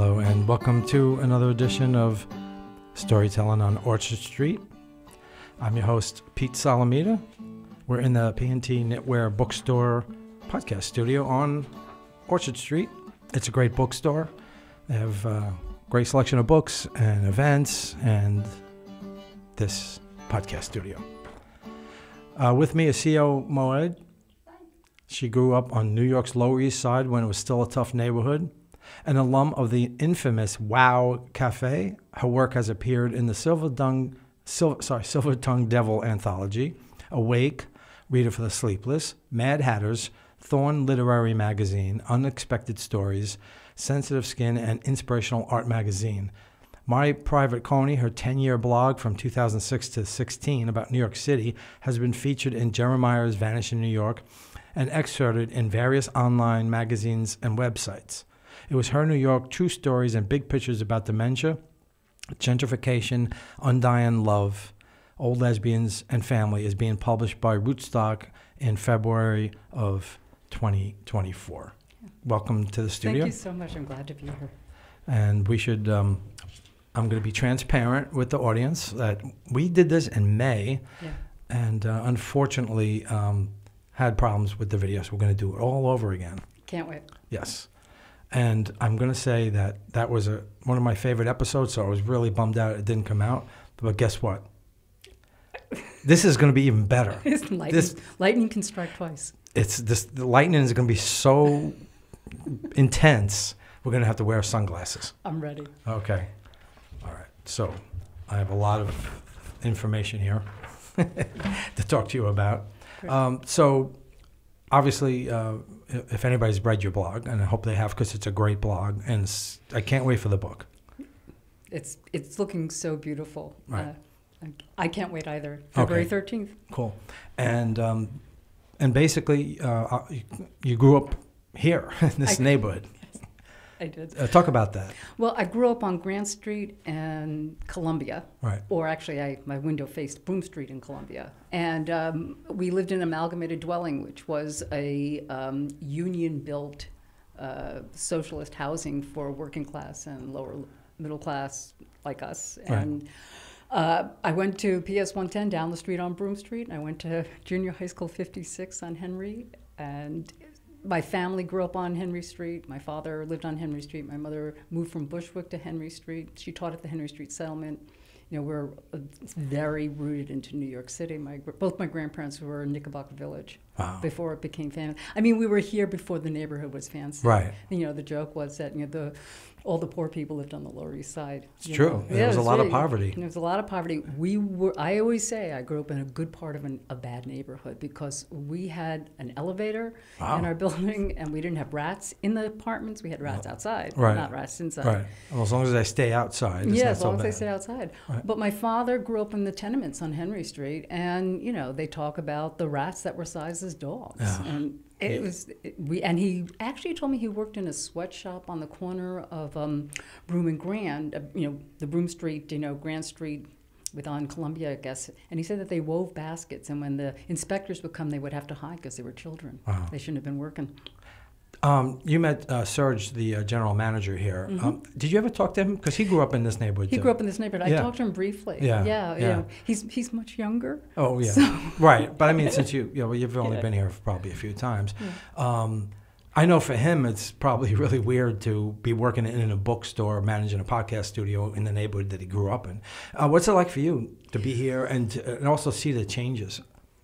Hello, and welcome to another edition of Storytelling on Orchard Street. I'm your host, Pete Solomita. We're in the P&T Knitwear Bookstore podcast studio on Orchard Street. It's a great bookstore. They have a great selection of books and events and this podcast studio. Uh, with me is C.O. Moed. She grew up on New York's Lower East Side when it was still a tough neighborhood. An alum of the infamous Wow Cafe, her work has appeared in the Silver Tongue, sorry, Silver Tongue Devil anthology, Awake, Reader for the Sleepless, Mad Hatters, Thorn Literary Magazine, Unexpected Stories, Sensitive Skin, and Inspirational Art Magazine. My Private Coney, her 10 year blog from 2006 to 16 about New York City, has been featured in Jeremiah's Vanishing New York and excerpted in various online magazines and websites. It was her New York true stories and big pictures about dementia, gentrification, undying love, old lesbians, and family is being published by Rootstock in February of 2024. Welcome to the studio. Thank you so much. I'm glad to be here. And we should, um, I'm going to be transparent with the audience that we did this in May Yeah. and uh, unfortunately um, had problems with the video, so we're going to do it all over again. Can't wait. Yes. And I'm going to say that that was a, one of my favorite episodes, so I was really bummed out it didn't come out. But guess what? This is going to be even better. lightning, This- lightning can strike twice. It's this the lightning is going to be so intense. We're going to have to wear sunglasses. I'm ready. Okay. All right. So I have a lot of information here to talk to you about. Um, so obviously, uh, if anybody's read your blog, and I hope they have because it's a great blog, and I can't wait for the book. It's it's looking so beautiful. Right. Uh, I can't wait either. February Okay. 13th. Cool. And um, and basically, uh, uh, you- you grew up here in this I- neighborhood. I did. Uh, talk about that. Well, I grew up on Grand Street and Columbia, Right. or actually, I my window faced Broome Street in Columbia, and um, we lived in an amalgamated dwelling, which was a um, union-built uh, socialist housing for working class and lower middle class like us. Right. And uh, I went to PS 110 down the street on Broome Street, and I went to junior high school 56 on Henry, and my family grew up on Henry Street. My father lived on Henry Street. My mother moved from Bushwick to Henry Street. She taught at the Henry Street Settlement. You know, we're uh, very rooted into New York City. My both my grandparents were in Knickerbocker Village Wow. before it became famous. I mean, we were here before the neighborhood was fancy. Right. You know, the joke was that you know the all the poor people lived on the Lower East Side. It's true. know. There was a it's lot of poverty. There was a lot of poverty. We were. I always say I grew up in a good part of an, a bad neighborhood because we had an elevator Wow. in our building, and we didn't have rats in the apartments. We had rats outside, Right. not rats inside. Right. Well, as long as I stay outside. Yeah, as so long as they bad. stay outside. Right. But my father grew up in the tenements on Henry Street, and you know they talk about the rats that were sized dogs, Yeah. and it was it- we. And he actually told me he worked in a sweatshop on the corner of um, Broome and Grand, uh, you know, the Broome Street, you know, Grand Street. With on Columbia, I guess, and he said that they wove baskets, and when the inspectors would come, they would have to hide because they were children. Wow. They shouldn't have been working. Um, you met uh, Serge, the uh, general manager here. Um, did you ever talk to him? Because he grew up in this neighborhood. He too. grew up in this neighborhood. Yeah. I talked to him briefly. Yeah, yeah, you yeah. know, he's he's much younger. Oh yeah, right. But I mean, since you, you know, you've only Yeah. been here for probably a few times. Um, I know for him, it's probably really weird to be working in a bookstore, managing a podcast studio in the neighborhood that he grew up in. Uh, what's it like for you to be here and to, and also see the changes?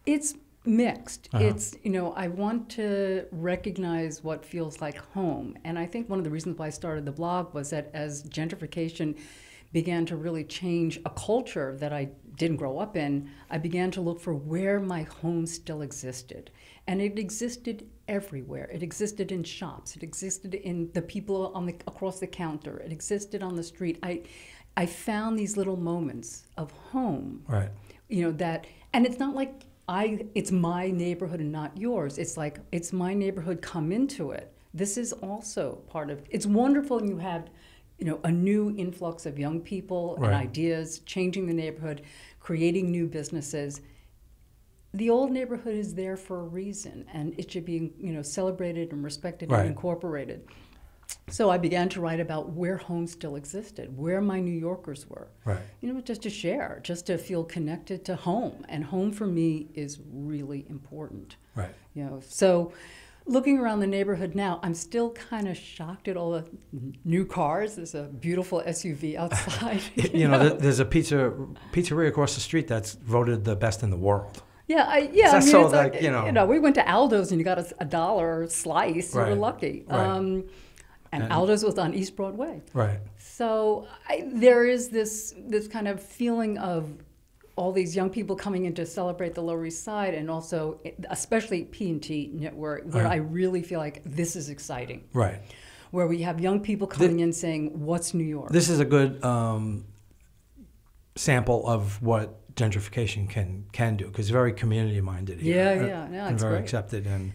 It's mixed. Uh-huh. It's, you know, I want to recognize what feels like home. And I think one of the reasons why I started the blog was that as gentrification began to really change a culture that I didn't grow up in, I began to look for where my home still existed. And it existed everywhere. It existed in shops. It existed in the people on the across the counter. It existed on the street. I I found these little moments of home Right. you know that and it's not like i it's my neighborhood and not yours. It's like it's my neighborhood come into it. This is also part of it's wonderful and you have you know a new influx of young people and ideas changing the neighborhood creating new businesses. The old neighborhood is there for a reason and it should be you know celebrated and respected Right. and incorporated so I began to write about where home still existed, where my New Yorkers were. Right. You know, just to share, just to feel connected to home. And home for me is really important. Right. You know, so looking around the neighborhood now, I'm still kind of shocked at all the new cars. There's a beautiful SUV outside. You know, there- there's a pizza pizzeria across the street that's voted the best in the world. Yeah, I, yeah. I mean, so, it's like, you know- you know, we went to Aldo's and you got a, a dollar slice. You were lucky. right. Um, and, And- Aldo's was on East Broadway. Right. So I, there is this this kind of feeling of all these young people coming in to celebrate the Lower East Side, and also especially P and T Knitwear, where Right. I really feel like this is exciting. Right. Where we have young people coming in saying, "What's New York?" This is a good um, sample of what gentrification can can do because very community minded here. Yeah, uh, yeah, yeah, and it's very great. accepted and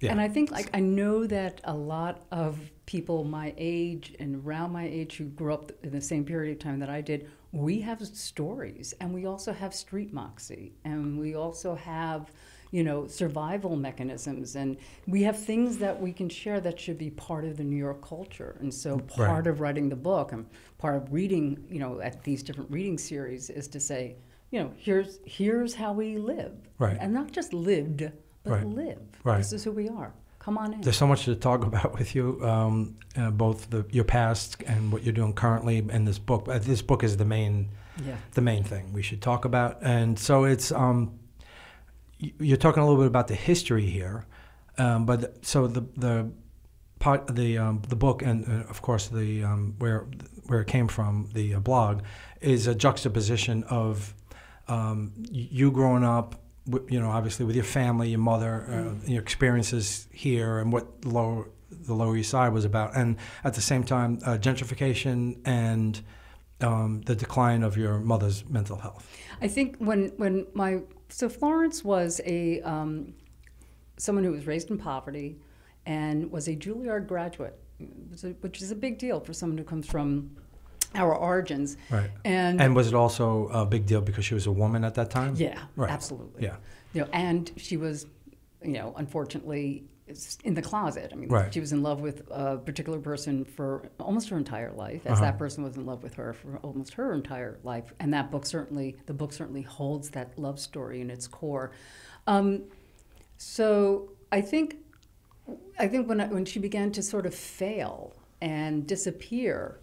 yeah. And I think like I know that a lot of people my age and around my age who grew up in the same period of time that I did, we have stories and we also have street moxie and we also have you know survival mechanisms and we have things that we can share that should be part of the New York culture. And so part Right. of writing the book and part of reading, you know, at these different reading series is to say, you know, here's here's how we live. Right. And not just lived, but Right. live. Right. This is who we are. Come on in. There's so much to talk about with you, um, uh, both the, your past and what you're doing currently, and this book. Uh, This book is the main, yeah. the main thing we should talk about. And so it's, um, you're talking a little bit about the history here, um, but th- so the the part the um, the book and uh, of course the um, where where it came from the uh, blog is a juxtaposition of um, you growing up. You know, obviously with your family, your mother, uh, your experiences here, and what the lower the Lower East Side was about, and at the same time, uh, gentrification and um, the decline of your mother's mental health. I think when when my so Florence was a um, someone who was raised in poverty and was a Juilliard graduate, which is a- which is a big deal for someone who comes from our origins. Right. And, And was it also a big deal because she was a woman at that time? yeah, Right. absolutely. Yeah. You know, and she was, you know, unfortunately in the closet. I mean, Right. she was in love with a particular person for almost her entire life, as Uh-huh. that person was in love with her for almost her entire life. And that book certainly, the book certainly holds that love story in its core. Um, so I think, I think when I, when she began to sort of fail and disappear,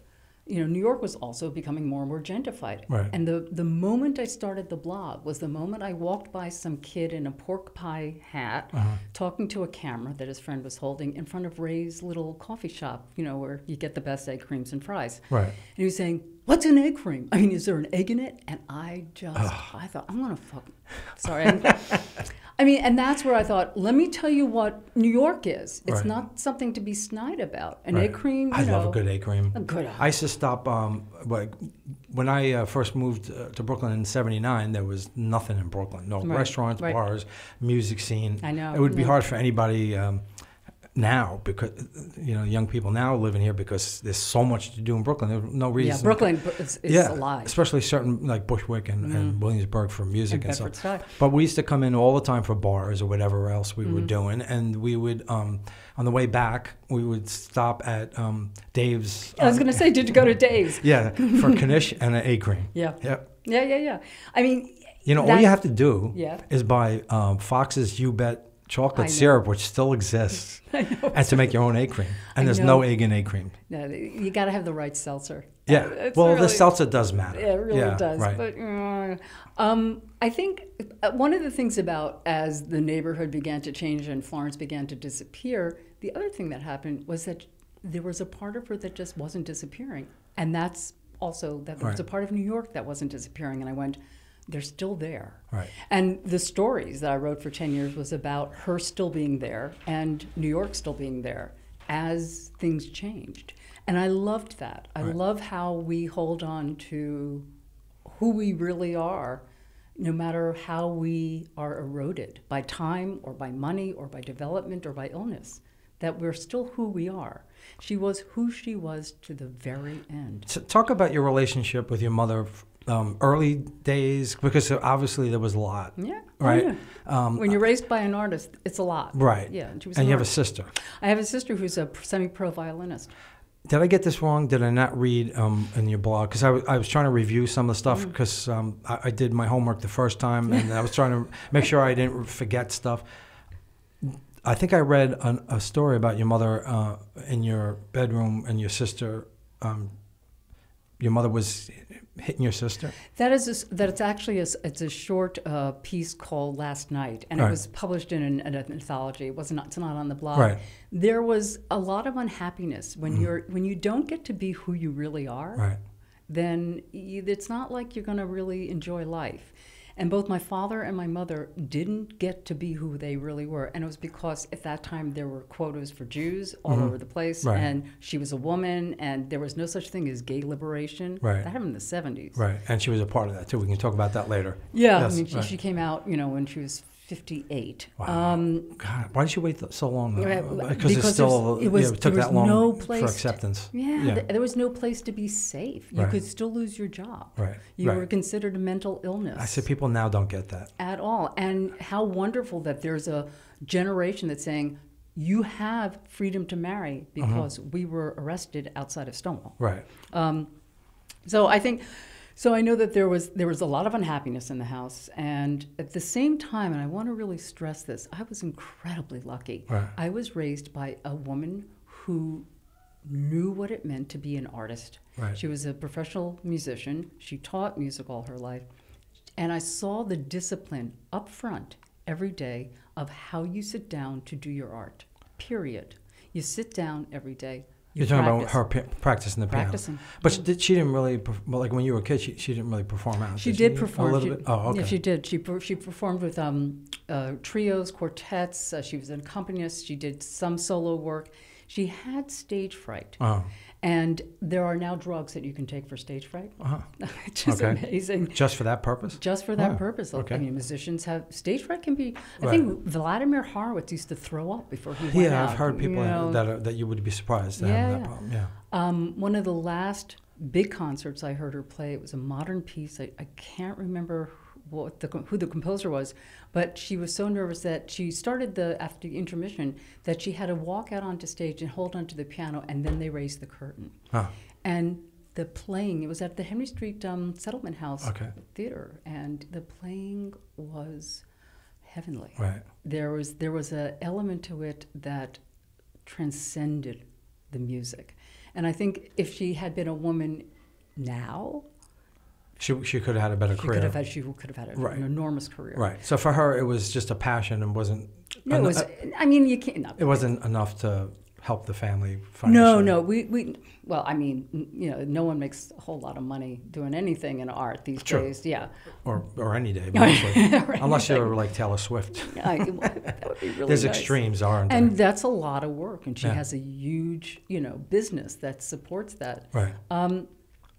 you know, New York was also becoming more and more gentrified. Right. And the, the moment I started the blog was the moment I walked by some kid in a pork pie hat Uh-huh. talking to a camera that his friend was holding in front of Ray's little coffee shop, you know, where you get the best egg creams and fries. Right. And he was saying, What's an egg cream? I mean, is there an egg in it? And I just, I thought, I'm going to fuck. Sorry. I'm- mean, and that's where I thought, let me tell you what New York is. It's Right. not something to be snide about. An Right. egg cream, you I know. love a good egg cream. a good I used to stop. Um, like when I uh, first moved uh, to Brooklyn in '79, there was nothing in Brooklyn. No Right, restaurants, bars, music scene. I know, It would be hard for anybody um, now because you know young people now living here because there's so much to do in Brooklyn. There's no reason. Yeah, Brooklyn is, is yeah, alive. especially certain like Bushwick and, and Williamsburg for music And and, stuff. But we used to come in all the time for bars or whatever else we were Mm-hmm. doing, and we would um, on the way back we would stop at um, Dave's. I was um, going to say, did you go to Dave's? yeah, for knish and an egg cream. Yeah. Yep. Yeah, yeah, yeah. I mean, You know, all you have to do Yeah. is buy um, Fox's U-Bet chocolate syrup, which still exists, and to make your own egg cream. And there's no egg in egg cream. no, you got to have the right seltzer. Yeah. It's well, the seltzer does matter. Yeah, it really Yeah, does. Right. But uh, um, I think uh, one of the things about as the neighborhood began to change and Florence began to disappear, the other thing that happened was that there was a part of her that just wasn't disappearing, and that's also that there was a part of New York that wasn't disappearing. And I went, they're still there. Right. And the stories that I wrote for 10 years was about her still being there and New York still being there as things changed. And I loved that. I Right. love how we hold on to who we really are, no matter how we are eroded by time or by money or by development or by illness, that we're still who we are. She was who she was to the very end. So talk about your relationship with your mother um, early days because obviously there was a lot, Yeah. right? Oh, yeah. Um, When you're raised by an artist, it's a lot. right. Yeah. And, And an you have a sister. I have a sister who's a semi-pro violinist. Did I get this wrong? Did I not read um, in your blog? Because I, w- I was trying to review some of the stuff Mm. because um, I, I did my homework the first time and I was trying to make sure I didn't forget stuff. I think I read an, a story about your mother uh, in your bedroom and your sister. Your mother was hitting your sister. That is a it's actually a, it's a short uh, piece called Last Night, and Right. it was published in an, an anthology. It was not it's not on the blog. Right. There was a lot of unhappiness when you're when you don't get to be who you really are. Right. Then you, it's not like you're going to really enjoy life. And both my father and my mother didn't get to be who they really were. And it was because at that time there were quotas for Jews all over the place. Mm-hmm. Right. And she was a woman, and there was no such thing as gay liberation. Right. That happened in the 70s. Right. And she was a part of that too. We can talk about that later. Yeah, Yes, I mean, she, right. she came out, you know, when she was 58. Wow. Um, God, why did you wait so long? Though? because it's still it was- yeah, it took that long no for place to- acceptance. yeah, Yeah. th- there was no place to be safe. You Right. could still lose your job. Right. You right. were considered a mental illness. I said people now don't get that. at all. And how wonderful that there's a generation that's saying, you have freedom to marry Uh-huh. because we were arrested outside of Stonewall. Right. Um, so I think, so I know that there was there was a lot of unhappiness in the house, and at the same time, and I want to really stress this, I was incredibly lucky. Right. I was raised by a woman who knew what it meant to be an artist. Right. She was a professional musician. She taught music all her life, and I saw the discipline up front every day of how you sit down to do your art. Period. You sit down every day. You You're talking practice. about her practicing the piano. practicing. But she, did, she didn't really, well, like when you were a kid, she, she didn't really perform out. She did did perform. A little she, bit? Oh, okay. Yeah, she did. She per- she performed with um, uh, trios, quartets. Uh, she was an accompanist. She did some solo work. She had stage fright, Oh, and there are now drugs that you can take for stage fright, uh-huh. which is Okay. amazing. Just for that purpose? Just for that Oh, purpose. okay. I mean, musicians have stage fright can be. I Right. think Vladimir Horowitz used to throw up before he went Yeah, out. I've heard people you know. that are, that you would be surprised to Yeah, have that yeah. problem. Yeah. Um, one of the last big concerts I heard her play, it was a modern piece. I, I can't remember what the, who the composer was, but she was so nervous that she started the after the intermission that she had to walk out onto stage and hold onto the piano, and then they raised the curtain. Oh, And the playing, it was at the Henry Street um, Settlement House Okay. Theater, and the playing was heavenly right. there was there was a element to it that transcended the music and i think if she had been a woman now She, she could have had a better she career. could have had she could have had a- Right. an enormous career Right. So for her, it was just a passion and wasn't. no it was i mean you can't no, It wasn't enough to help the family financially. no no. we, we well i mean you know no one makes a whole lot of money doing anything in art these True. days yeah Or, or any day, mostly. Unless anything. you're like Taylor Swift. I- that would be really There's nice. extremes, aren't there? and that's a lot of work and she Yeah. has a huge you know business that supports that right. Um,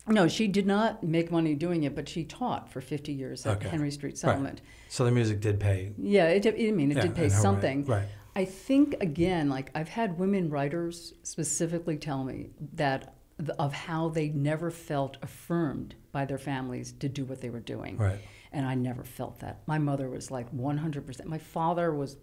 no, she did not make money doing it, but she taught for 50 years at Okay. Henry Street Settlement. So the music did pay. Yeah, it I mean, it yeah, did pay something. Right. I think, again, like I've had women writers specifically tell me that of how they never felt affirmed by their families to do what they were doing. Right. And I never felt that. My mother was like 100%. My father was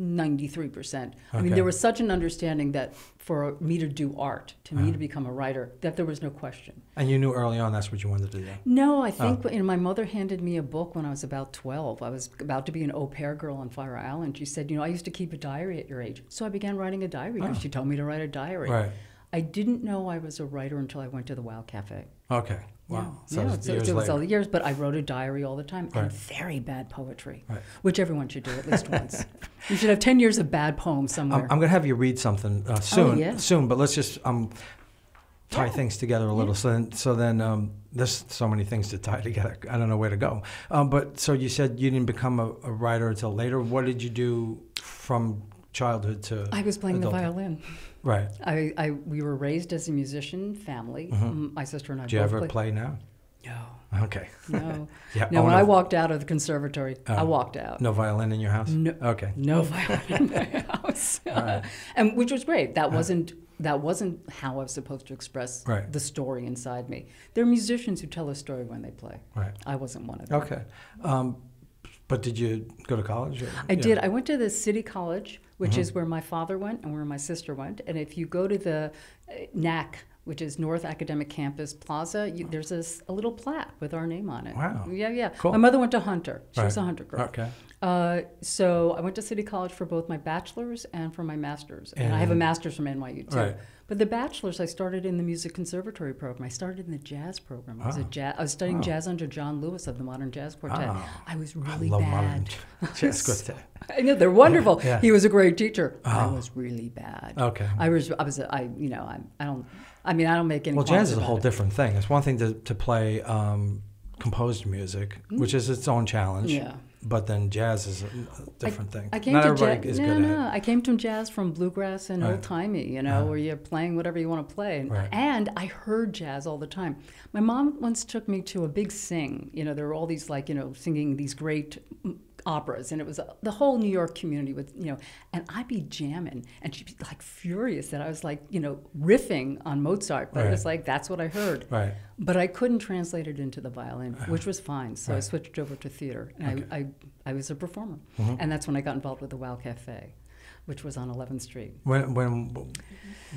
93%. I mean, there was such an understanding that for me to do art, to me Uh-huh. to become a writer, that there was no question. And you knew early on that's what you wanted to do. No, I think Oh. you know, my mother handed me a book when I was about 12. I was about to be an au pair girl on Fire Island. She said, You know, I used to keep a diary at your age. So I began writing a diary because Oh. she told me to write a diary. Right. I didn't know I was a writer until I went to the Wow Cafe. Okay. Wow. Yeah, So yeah, it was so, it was all the years, but I wrote a diary all the time Right. and very bad poetry, Right. which everyone should do at least once. You should have 10 years of bad poems I'm, somewhere. I'm going to have you read something uh, soon. Oh, yeah. Soon, but let's just um, tie Yeah. things together a little. So then, so then um, there's so many things to tie together. I don't know where to go. Um, but so you said you didn't become a, a writer until later. What did you do from childhood to? I was playing the violin. Right. I, I, we were raised as a musician family. Mhm. Mm, My sister and I Do you ever played- play now? No, Okay. No. Yeah. No, when I walked out of the conservatory, I Oh. walked out. no violin in your house. No. Okay. No violin in my house. Right. and which was great. That wasn't that wasn't how I was supposed to express Right. the story inside me. There are musicians who tell a story when they play. Right. I wasn't one of them. Okay. Um, but did you go to college? or- I yeah. did. I went to the city college, which Mhm. is where my father went and where my sister went. And if you go to the uh, NAC, which is North Academic Campus Plaza, you, there's a little plaque with our name on it. Wow. Yeah, yeah. Cool. My mother went to Hunter. She was Right. a Hunter girl. Okay. Uh, so I went to City College for both my bachelor's and for my master's. And, I have a master's from NYU too. Right. But the bachelor's, I started in the music conservatory program. I started in the jazz program. I was, a jazz, I was studying Wow. jazz under John Lewis of the Modern Jazz Quartet. Ah. I was I really love bad. modern jazz quartet. I know they're wonderful. Yeah. He was a great teacher. I Oh. was really bad. Okay. I was, I was, I, you know, I, I don't, I mean, I don't make any. Well, jazz is a whole it. different thing. It's one thing to, to play um, composed music, which is its own challenge. Mm. Yeah. But then jazz is a different thing. I came Not to everybody jazz. is No, no. I came to jazz from bluegrass and Right. old timey, you know, Uh-huh. where you're playing whatever you want to play. And, Right. and I heard jazz all the time. My mom once took me to a big sing. You know, there were all these like you know singing these great operas, and it was uh, the whole New York community with you know, and I'd be jamming, and she'd be like furious that I was like you know riffing on Mozart, but it was like that's what I heard. Right. But I couldn't translate it into the violin, which was fine. So I switched over to theater, and Okay. I, I, I was a performer. Mhm. And that's when I got involved with the Wow Cafe, which was on 11th Street. When, when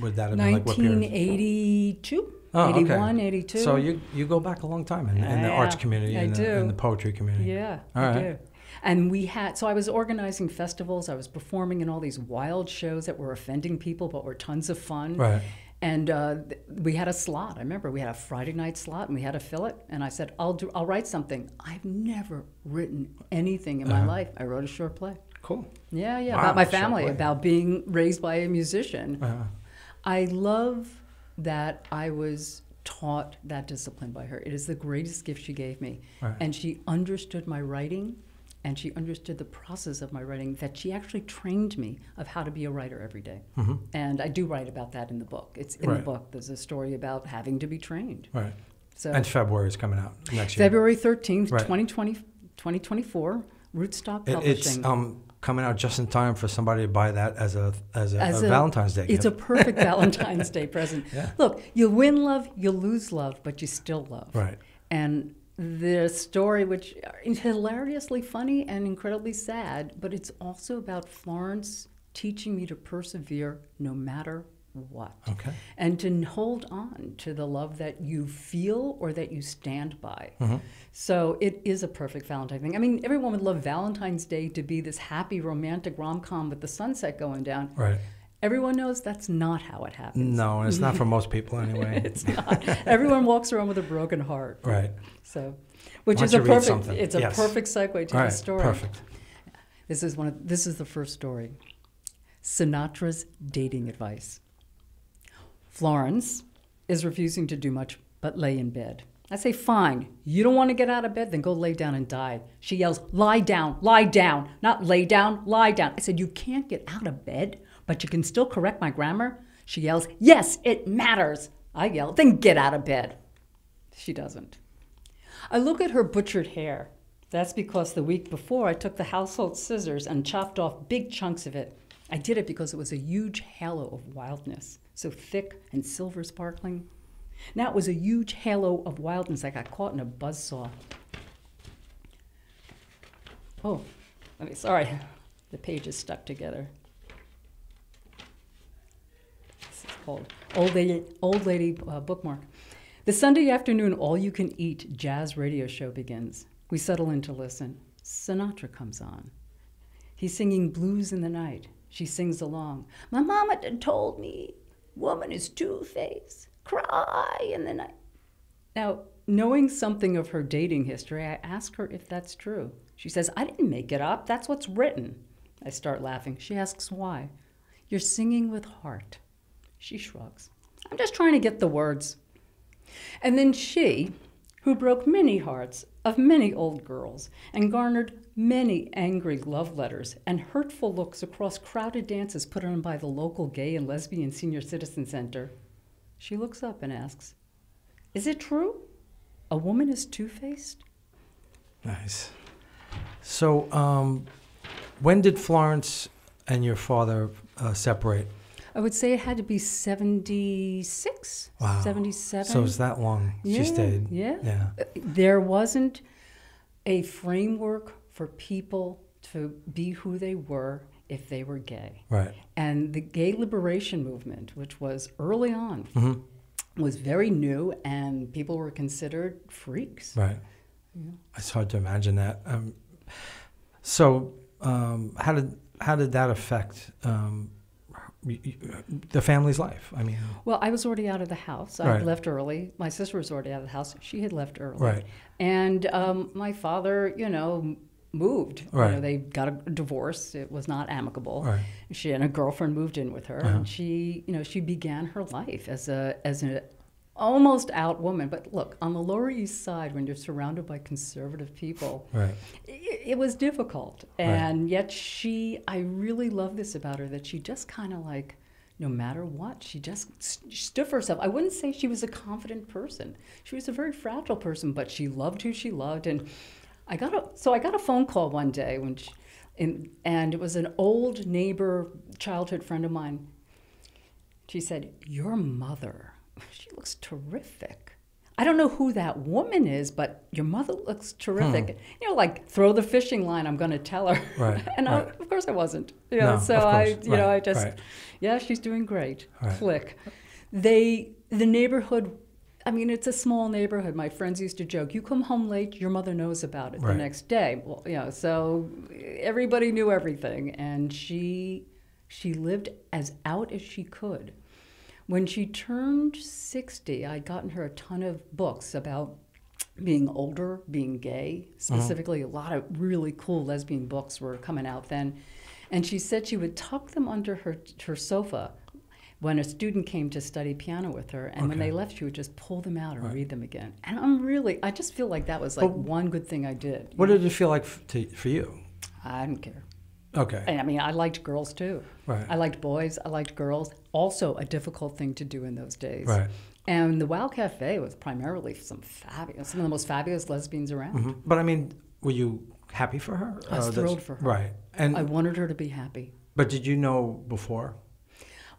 would that have been? Like what period? 1982, Oh, okay. 81, 82. So you you go back a long time in, in the arts community and the, the poetry community. Yeah, All right. And we had, so I was organizing festivals. I was performing in all these wild shows that were offending people, but were tons of fun. Right. And uh, th- we had a slot. I remember we had a Friday night slot, and we had to fill it. And I said, "I'll do. I'll write something." I've never written anything in my Uh-huh. life. I wrote a short play. Cool. Yeah, yeah, Wow, about my family, about being raised by a musician. Uh, I love that I was taught that discipline by her. It is the greatest gift she gave me. Right. And she understood my writing and she understood the process of my writing that she actually trained me of how to be a writer every day. mhm. And I do write about that in the book. It's in the book. There's a story about having to be trained. Right. So And February is coming out next year. February 13th, Right. 2020, 2024, Rootstock It- Publishing. It's um, coming out just in time for somebody to buy that as a as a, As a a- Valentine's Day It's a perfect Valentine's Day present. Yeah. Look, you'll win love, you'll lose love, but you still love. right. And the story, which is hilariously funny and incredibly sad, but it's also about Florence teaching me to persevere no matter what. Okay. And to hold on to the love that you feel or that you stand by. Mhm. So it is a perfect Valentine thing. I mean, everyone would love Valentine's Day to be this happy romantic rom com with the sunset going down. Right. Everyone knows that's not how it happens. No, and it's not for most people anyway. It's not. Everyone walks around with a broken heart. right. So, which is a perfect. It's a Yes. perfect segue to All the right. story. Perfect. This is one. Of, this is the first story. Sinatra's dating advice. Florence is refusing to do much but lay in bed. I say, fine. You don't want to get out of bed, then go lay down and die. She yells, lie down, lie down, not lay down, lie down. I said, you can't get out of bed, but you can still correct my grammar. She yells, yes, it matters. I yell, then get out of bed. She doesn't. I look at her butchered hair. That's because the week before I took the household scissors and chopped off big chunks of it. I did it because it was a huge halo of wildness, so thick and silver sparkling. Now it was a huge halo of wildness. I got caught in a buzzsaw. Oh, let me, sorry, the page is stuck together. This is called Old Lady, Old Lady uh, Bookmark. The Sunday afternoon all you can eat jazz radio show begins. We settle in to listen. Sinatra comes on. He's singing Blues in the Night. She sings along. My mama done told me, woman is two faced, cry in the night. Now, knowing something of her dating history, I ask her if that's true. She says, I didn't make it up. That's what's written. I start laughing. She asks why. You're singing with heart. She shrugs. I'm just trying to get the words. And then she, who broke many hearts of many old girls and garnered many angry love letters and hurtful looks across crowded dances put on by the local gay and lesbian senior citizen center, she looks up and asks, Is it true? a woman is two faced. Nice. So, um, when did Florence and your father uh, separate? I would say it had to be 76, Wow. 77. So it was that long yeah, she stayed? Yeah. Yeah. There wasn't a framework for people to be who they were if they were gay. Right. And the gay liberation movement, which was early on, hmm was very new, and people were considered freaks. Right. It's hard to imagine that. Um, so, um, how did how did that affect um, the family's life? I mean, Well, I was already out of the house. I Right. left early. My sister was already out of the house. She had left early. right, And um, my father, you know, moved. You Right. know, they got a divorce. It was not amicable. right, She and a girlfriend moved in with her, Uh-huh. and she, you know, she began her life as a as an almost out woman. But look, on the Lower East Side, when you're surrounded by conservative people, right, it, it was difficult. And yet, she, I really love this about her that she just kind of like. No matter what, she just st- stood for herself. I wouldn't say she was a confident person. She was a very fragile person, but she loved who she loved. And I got a so I got a phone call one day when, she, and and it was an old neighbor, childhood friend of mine. She said, "Your mother, she looks terrific." I don't know who that woman is, but your mother looks terrific. You know, like throw the fishing line. I'm going to tell her. Hmm. Right, and I, of course I wasn't. You know, No, so I, you know, I just, right. yeah, she's doing great. Right. Click. They, the neighborhood. I mean, it's a small neighborhood. My friends used to joke, "You come home late, your mother knows about it Right. the next day." Well, you know, so everybody knew everything, and she, she lived as out as she could. When she turned 60, I'd gotten her a ton of books about being older, being gay. Uh-huh. Specifically, a lot of really cool lesbian books were coming out then. And she said she would tuck them under her, her sofa when a student came to study piano with her. And when they left, she would just pull them out and Right. read them again. And I'm really, I just feel like that was like But one good thing I did. What did it feel like to, for you? I didn't care. Okay. And I mean, I liked girls too. Right. I liked boys. I liked girls. Also, a difficult thing to do in those days. Right. And the Wow Cafe was primarily some fabulous, some of the most fabulous lesbians around. hmm But I mean, were you happy for her? I was Uh, thrilled for her. Right. And I wanted her to be happy. but did you know before?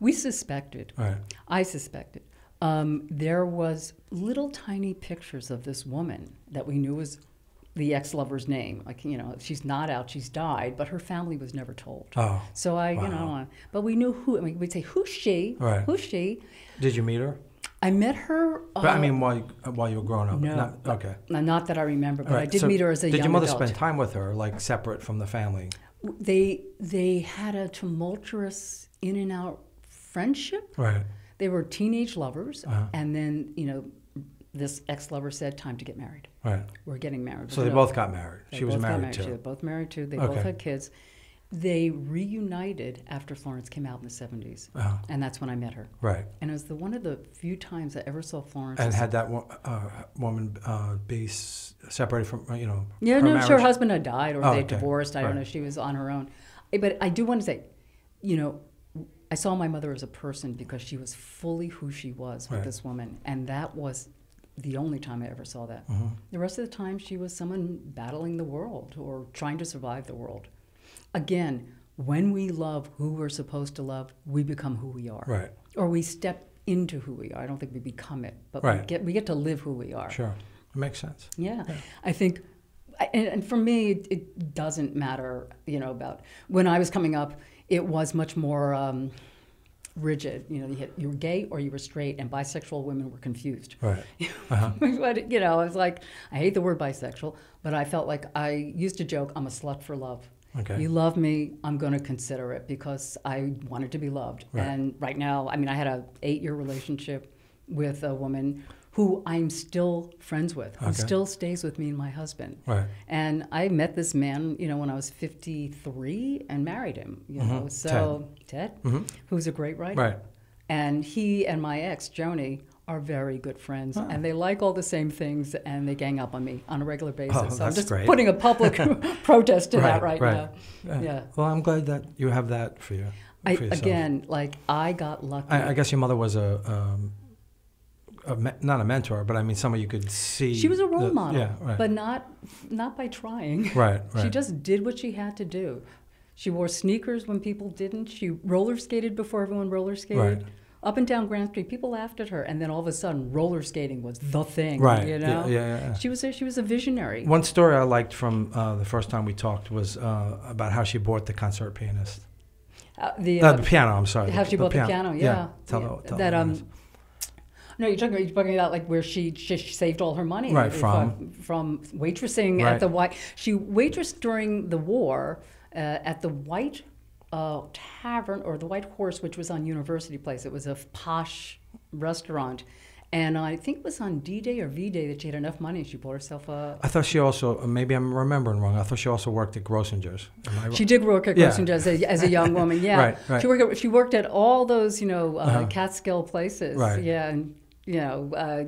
We suspected. Right. I suspected. Um, there was little tiny pictures of this woman that we knew was the ex-lover's name. Like you know, she's not out, she's died, but her family was never told. Oh. So I, you know, but we knew who. I mean, we'd say, "Who's she? Right. Who's she?" Did you meet her? I met her. But I uh, mean, while you, while you were growing up. no. Not, okay. Not that I remember, but All I did so meet her as a Did your mother adult. spend time with her, like separate from the family? They they had a tumultuous in and out friendship. Right. They were teenage lovers, Uh-huh. and then you know, this ex lover said, "Time to get married. Right. We're getting married." So they both got married. they She was married too. was both married too. They Okay. both had kids. They reunited after Florence came out in the seventies, Oh, and that's when I met her. right. And it was the one of the few times I ever saw Florence. And had that wo- uh, woman uh, be s- separated from, you know, Yeah, her no, marriage? her husband had died or Oh, they okay. divorced. I Right. don't know. She was on her own. But I do want to say, you know, I saw my mother as a person because she was fully who she was with Right. this woman. And that was the only time I ever saw that. Mhm. The rest of the time, she was someone battling the world or trying to survive the world. Again, when we love who we're supposed to love, we become who we are. Right. Or we step into who we are. I don't think we become it, but we, get, we get to live who we are. Sure. It makes sense. Yeah, I think, and, and for me, it, it doesn't matter. You know, about when I was coming up, it was much more um, rigid. You know, you, you were gay or you were straight, and bisexual women were confused. Right. Uh-huh. but you know, I was like, I hate the word bisexual, but I felt like I used to joke, I'm a slut for love. Okay. You love me, I'm going to consider it because I wanted to be loved. Right. And right now, I mean, I had a eight year relationship with a woman who I'm still friends with, who Okay. still stays with me and my husband. Right. And I met this man, you know, when I was 53 and married him, you know. Mhm. So, Ted, hmm who's a great writer. Right. And he and my ex, Joni, are very good friends, Oh. and they like all the same things, and they gang up on me on a regular basis. Oh, so I'm just great. putting a public protest to that Right, right, right. now. Yeah. Well, I'm glad that you have that for you. I, yourself. again, like I got lucky. I, I guess your mother was a um, a me- not a mentor, but I mean someone you could see. She was a role the- model, Yeah, right. but not not by trying. right, right. She just did what she had to do. She wore sneakers when people didn't. She roller skated before everyone roller skated. Right. Up and down Grand Street, people laughed at her, and then all of a sudden, roller skating was the thing. Right. You yeah, know. yeah, yeah, yeah. She was a, she was a visionary. One story I liked from uh, the first time we talked was uh, about how she bought the concert pianist. Uh, the, Uh, uh, the piano, I'm sorry. how she bought the piano. Yeah. Tell Yeah. the- tell that the um. No, you're talking, you're talking about like where she, she, she saved all her money. Right, from? from waitressing Right. at the White. She waitressed during the war uh, at the White uh, Tavern or the White Horse, which was on University Place. It was a posh restaurant, and I think it was on D Day or V Day that she had enough money. She bought herself a. I thought she also, maybe I'm remembering wrong, I thought she also worked at Grossinger's. Am I wrong? She did work at Yeah. Grossinger's as a, as a young woman. Yeah, Right, right. She worked. At, she worked at all those, you know, uh, Uh-huh. Catskill places. Right. Yeah, and you know, uh,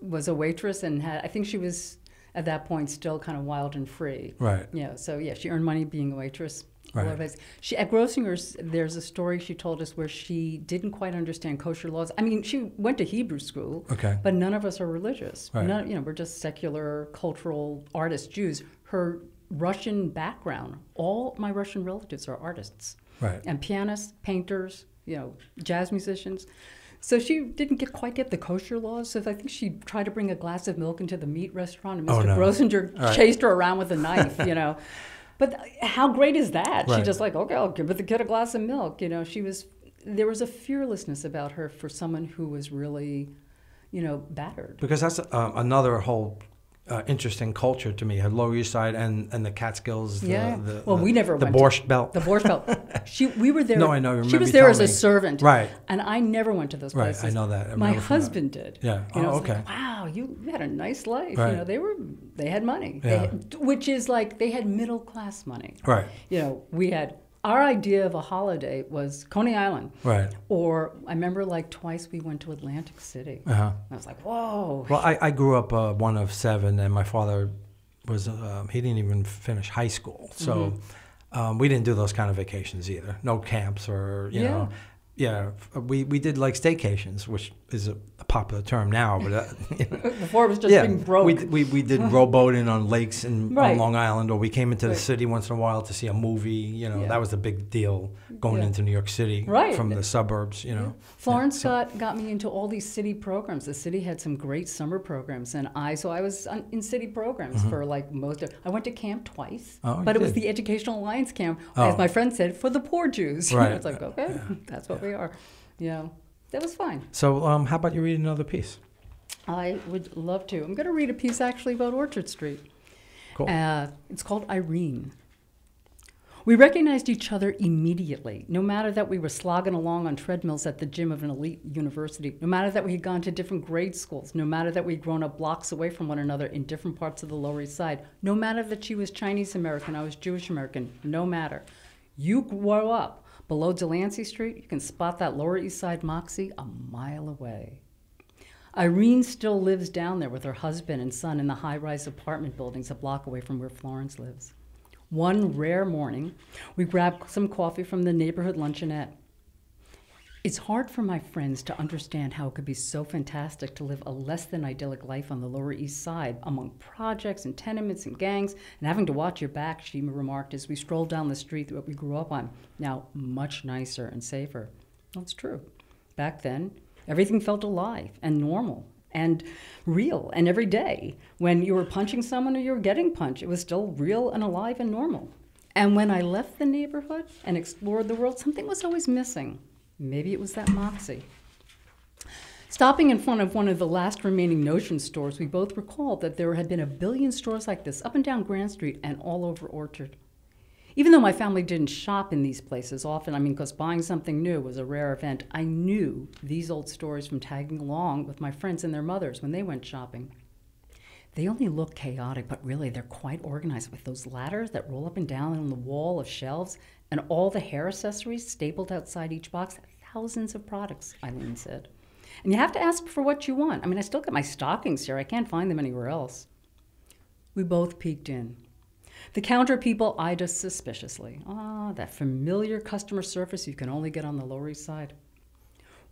was a waitress and had. I think she was at that point still kind of wild and free. Right. Yeah. So yeah, she earned money being a waitress. Right. All of it. She at Grossinger's. There's a story she told us where she didn't quite understand kosher laws. I mean, she went to Hebrew school. Okay. But none of us are religious. Right. None, you know, we're just secular, cultural artists, Jews. Her Russian background, all my Russian relatives are artists Right. and pianists, painters, you know, jazz musicians. So she didn't get quite get the kosher laws. So I think she tried to bring a glass of milk into the meat restaurant, and Oh, Mr. no. Grossinger right. chased her around with a knife. You know, but how great is that? She Right. just like, okay, I'll give the kid a glass of milk. You know, she was there was a fearlessness about her for someone who was really, you know, battered. Because that's uh, another whole uh, interesting culture to me. Her Lower East Side and, and the Catskills. The, Yeah. The, Well, the- we never the went to- Borscht Belt. The Borscht Belt. She, we were there. No, I know. I She was there as telling a servant. Right. And I never went to those Right, places. I know that. I My from that. husband did. Yeah. You know, Oh, was like, okay. wow, you, you had a nice life. Right. You know, they were they had money. They Yeah. had- which is like they had middle class money. Right. You know, we had our idea of a holiday was Coney Island. Right. Or I remember like twice we went to Atlantic City. Uh huh. I was like, whoa. Well, I, I grew up uh, one of seven, and my father was uh, he didn't even finish high school, so Mm-hmm. um, we didn't do those kind of vacations either. No camps or you Yeah. know, yeah. We we did like staycations, which is a popular term now, but uh, you know, Before it was just yeah, being broke. we, we we did rowboating on lakes in Right. on Long Island, or we came into the city once in a while to see a movie. You know, Yeah. that was a big deal going Yeah. into New York City Right. from the suburbs. You know, Florence got, got me into all these city programs. The city had some great summer programs, and I so I was on, in city programs for like most of. I went to camp twice. Oh, but it was the Educational Alliance camp, Oh. as my friend said, for the poor Jews. Right. it's like okay, that's what we are. Yeah, that was fine. So, um, how about you read another piece? I would love to. I'm going to read a piece actually about Orchard Street. Cool. Uh, it's called Irene. We recognized each other immediately, no matter that we were slogging along on treadmills at the gym of an elite university, no matter that we had gone to different grade schools, no matter that we'd grown up blocks away from one another in different parts of the Lower East Side, no matter that she was Chinese American, I was Jewish American, no matter. You grow up below Delancey Street, you can spot that Lower East Side Moxie a mile away. Irene still lives down there with her husband and son in the high rise apartment buildings a block away from where Florence lives. One rare morning, we grabbed some coffee from the neighborhood luncheonette. It's hard for my friends to understand how it could be so fantastic to live a less than idyllic life on the Lower East Side among projects and tenements and gangs and having to watch your back, she remarked as we strolled down the street that we grew up on. Now, much nicer and safer. That's true. Back then, everything felt alive and normal and real and every day. When you were punching someone or you were getting punched, it was still real and alive and normal. And when I left the neighborhood and explored the world, something was always missing. Maybe it was that moxie. Stopping in front of one of the last remaining Notion stores, we both recalled that there had been a billion stores like this up and down Grand Street and all over Orchard. Even though my family didn't shop in these places often, I mean, because buying something new was a rare event, I knew these old stores from tagging along with my friends and their mothers when they went shopping. They only look chaotic, but really they're quite organized with those ladders that roll up and down on the wall of shelves and all the hair accessories stapled outside each box. Thousands of products, Eileen said. And you have to ask for what you want. I mean, I still got my stockings here. I can't find them anywhere else. We both peeked in. The counter people eyed us suspiciously. Ah, that familiar customer service you can only get on the Lower East Side.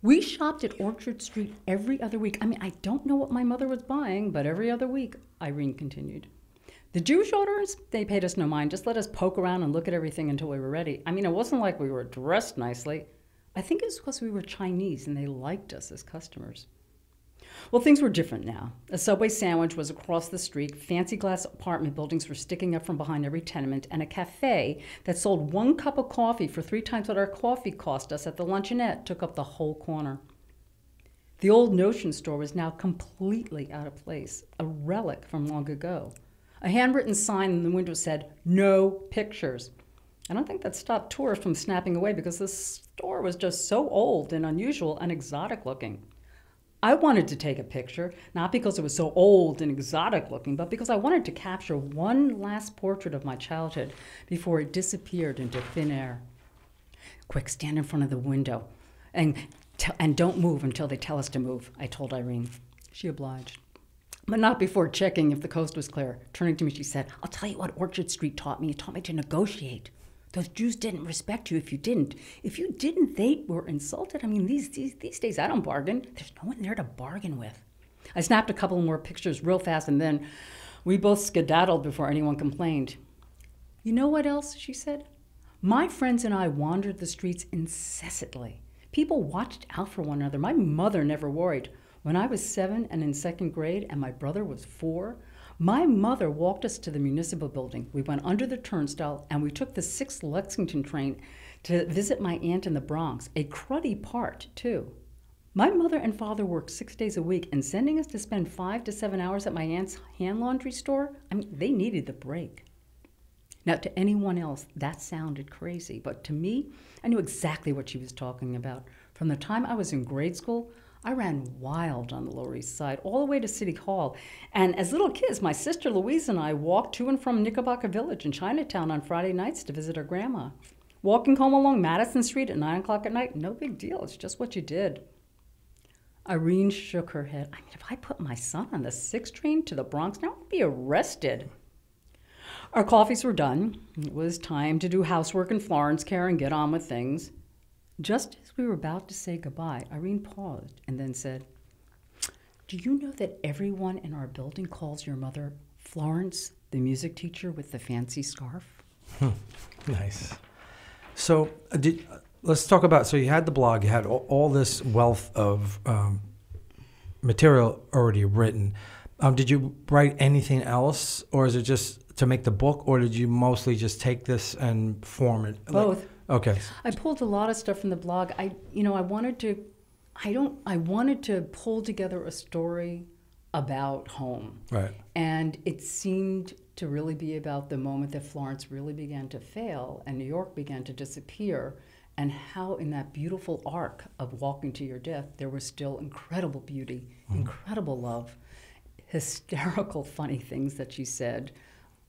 We shopped at Orchard Street every other week. I mean, I don't know what my mother was buying, but every other week, Irene continued. The Jewish owners, they paid us no mind, just let us poke around and look at everything until we were ready. I mean, it wasn't like we were dressed nicely. I think it's because we were Chinese and they liked us as customers. Well, things were different now. A Subway sandwich was across the street, fancy glass apartment buildings were sticking up from behind every tenement, and a cafe that sold one cup of coffee for three times what our coffee cost us at the luncheonette took up the whole corner. The old notion store was now completely out of place, a relic from long ago. A handwritten sign in the window said, No pictures. I don't think that stopped tourists from snapping away because the store was just so old and unusual and exotic looking. I wanted to take a picture, not because it was so old and exotic looking, but because I wanted to capture one last portrait of my childhood before it disappeared into thin air. Quick, stand in front of the window and, and don't move until they tell us to move, I told Irene. She obliged but not before checking if the coast was clear. Turning to me, she said, I'll tell you what Orchard Street taught me. It taught me to negotiate. Those Jews didn't respect you if you didn't. If you didn't, they were insulted. I mean, these, these, these days I don't bargain. There's no one there to bargain with. I snapped a couple more pictures real fast, and then we both skedaddled before anyone complained. You know what else? She said. My friends and I wandered the streets incessantly. People watched out for one another. My mother never worried. When I was seven and in second grade, and my brother was four, my mother walked us to the municipal building. We went under the turnstile and we took the 6th Lexington train to visit my aunt in the Bronx, a cruddy part, too. My mother and father worked six days a week, and sending us to spend five to seven hours at my aunt's hand laundry store, I mean, they needed the break. Now, to anyone else, that sounded crazy, but to me, I knew exactly what she was talking about. From the time I was in grade school, I ran wild on the Lower East Side, all the way to City Hall. And as little kids, my sister Louise and I walked to and from Knickerbocker Village in Chinatown on Friday nights to visit our grandma. Walking home along Madison Street at 9 o'clock at night, no big deal. It's just what you did. Irene shook her head. I mean, if I put my son on the 6 train to the Bronx now, I'd be arrested. Our coffees were done. It was time to do housework in Florence care and get on with things. Just we were about to say goodbye, Irene paused and then said, Do you know that everyone in our building calls your mother Florence, the music teacher with the fancy scarf? Hmm. Nice. So, uh, did, uh, let's talk about. So, you had the blog, you had all, all this wealth of um, material already written. Um, did you write anything else, or is it just to make the book, or did you mostly just take this and form it? Both. Like, Okay. I pulled a lot of stuff from the blog. I, you know, I wanted to, I don't, I wanted to pull together a story about home. Right. And it seemed to really be about the moment that Florence really began to fail and New York began to disappear, and how in that beautiful arc of walking to your death, there was still incredible beauty, mm. incredible love, hysterical, funny things that she said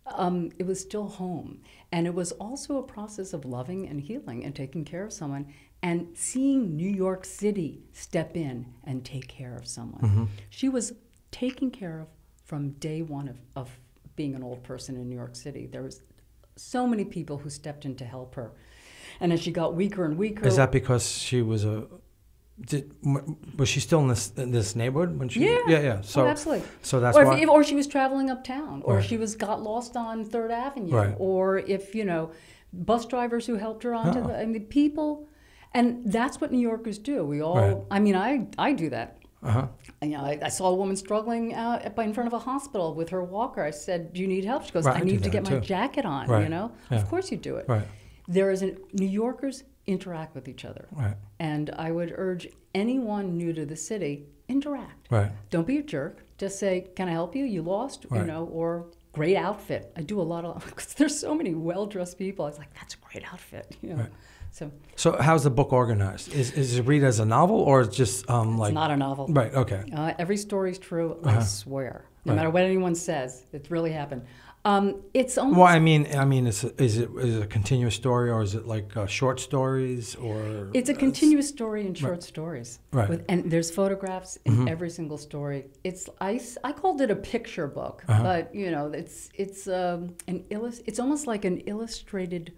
um, it was still home. And it was also a process of loving and healing and taking care of someone and seeing New York City step in and take care of someone. Mm-hmm. She was taken care of from day one of, of being an old person in New York City. There was so many people who stepped in to help her. And as she got weaker and weaker. Is that because she was a did, was she still in this in this neighborhood when she? Yeah, yeah, yeah. So oh, absolutely. So that's or why. If, or she was traveling uptown, or right. she was got lost on Third Avenue, right. or if you know, bus drivers who helped her onto oh. the I mean, people, and that's what New Yorkers do. We all. Right. I mean, I I do that. Uh-huh. You know, I, I, saw a woman struggling uh, in front of a hospital with her walker. I said, "Do you need help?" She goes, right, "I need to get too. my jacket on." Right. You know, yeah. of course you do it. Right. There is a New Yorkers interact with each other. Right. And I would urge anyone new to the city, interact. Right. Don't be a jerk. Just say, "Can I help you? You lost?" Right. You know, or great outfit. I do a lot of because there's so many well-dressed people. I was like, "That's a great outfit." You know. Right. So. So how's the book organized? Is is it read as a novel or just um like? It's not a novel. Right. Okay. Uh, every story's true. Uh-huh. I swear. No Right. matter what anyone says, it's really happened. Um, it's almost. Well, I mean, I mean, is it, is it is it a continuous story or is it like uh, short stories or? It's a continuous story in short stories. Right. With, and there's photographs in Mhm. every single story. It's I, I called it a picture book, Uh-huh. but you know it's it's um, an illus- It's almost like an illustrated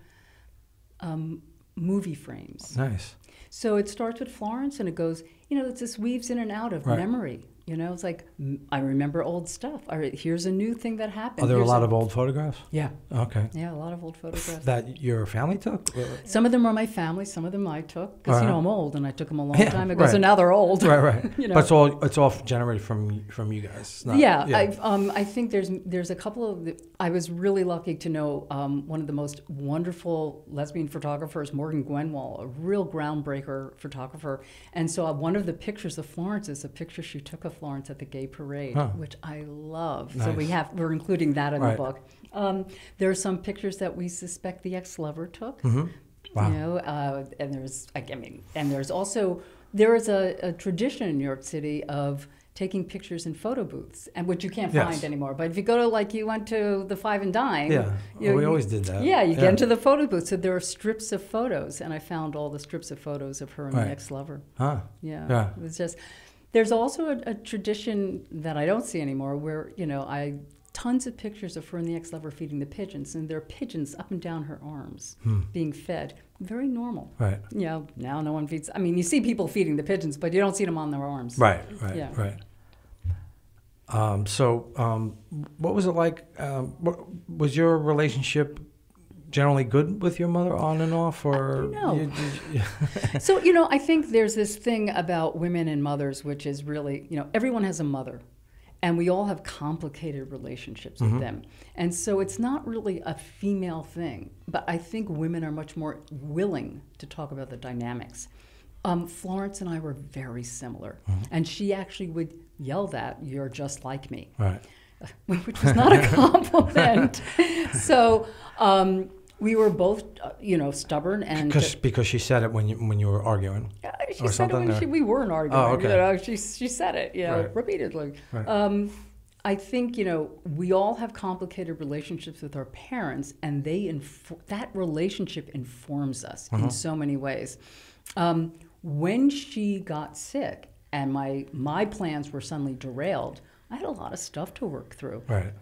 um, movie frames. Nice. So it starts with Florence and it goes, you know, it just weaves in and out of Right. memory. You know, it's like I remember old stuff. Right, here's a new thing that happened. Are there a Here's lot of old photographs? Yeah, Okay. yeah, a lot of old photographs. That your family took? Some of them are my family, some of them I took because you Uh-huh. know I'm old and I took them a long Yeah, time ago, so right. now they're old. right, right. You know. But it's all it's all generated from from you guys. Not- yeah, I um, I think there's there's a couple of the, I was really lucky to know um, one of the most wonderful lesbian photographers, Morgan Gwenwald, a real groundbreaker photographer. And so uh, one of the pictures of Florence is a picture she took of Florence at the gay parade, Huh. which I love. So we have we're including that in Right. the book. Um, there are some pictures that we suspect the ex-lover took. hmm Wow. You know, uh, and there's, I I mean, and there's also there is a, a tradition in New York City of taking pictures in photo booths, and which you can't Yes. find anymore. But if you go to like you went to the Five and Dime, Yeah. you Well, we always did that. yeah, you get into the photo booth. So there are strips of photos, and I found all the strips of photos of her and Right. the ex-lover. Huh. Yeah, Yeah. it was just. There's also a, a tradition that I don't see anymore, where you know I tons of pictures of her and the ex-lover feeding the pigeons, and there are pigeons up and down her arms Hmm. being fed. Very normal. Right. You know, now no one feeds. I mean, you see people feeding the pigeons, but you don't see them on their arms. Right. Right. Yeah. Right. Um, so, um, what was it like? Um, what, was your relationship generally good with your mother, on and off, or know. you- you- So, you know, I think there's this thing about women and mothers, which is really, you know, everyone has a mother. And we all have complicated relationships with them. And so it's not really a female thing. But I think women are much more willing to talk about the dynamics. Um, Florence and I were very similar. And she actually would yell that, You're just like me. right. which was not a compliment. so um, we were both, uh, you know, stubborn and. Because because she said it when you when you were arguing. She or said it when or- she, we weren't arguing. Oh, okay. You know, she, she said it, you know, Right. repeatedly. Right. Um, I think, you know, we all have complicated relationships with our parents, and they inf- that relationship informs us Uh-huh. in so many ways. Um, when she got sick and my, my plans were suddenly derailed, I had a lot of stuff to work through. Right.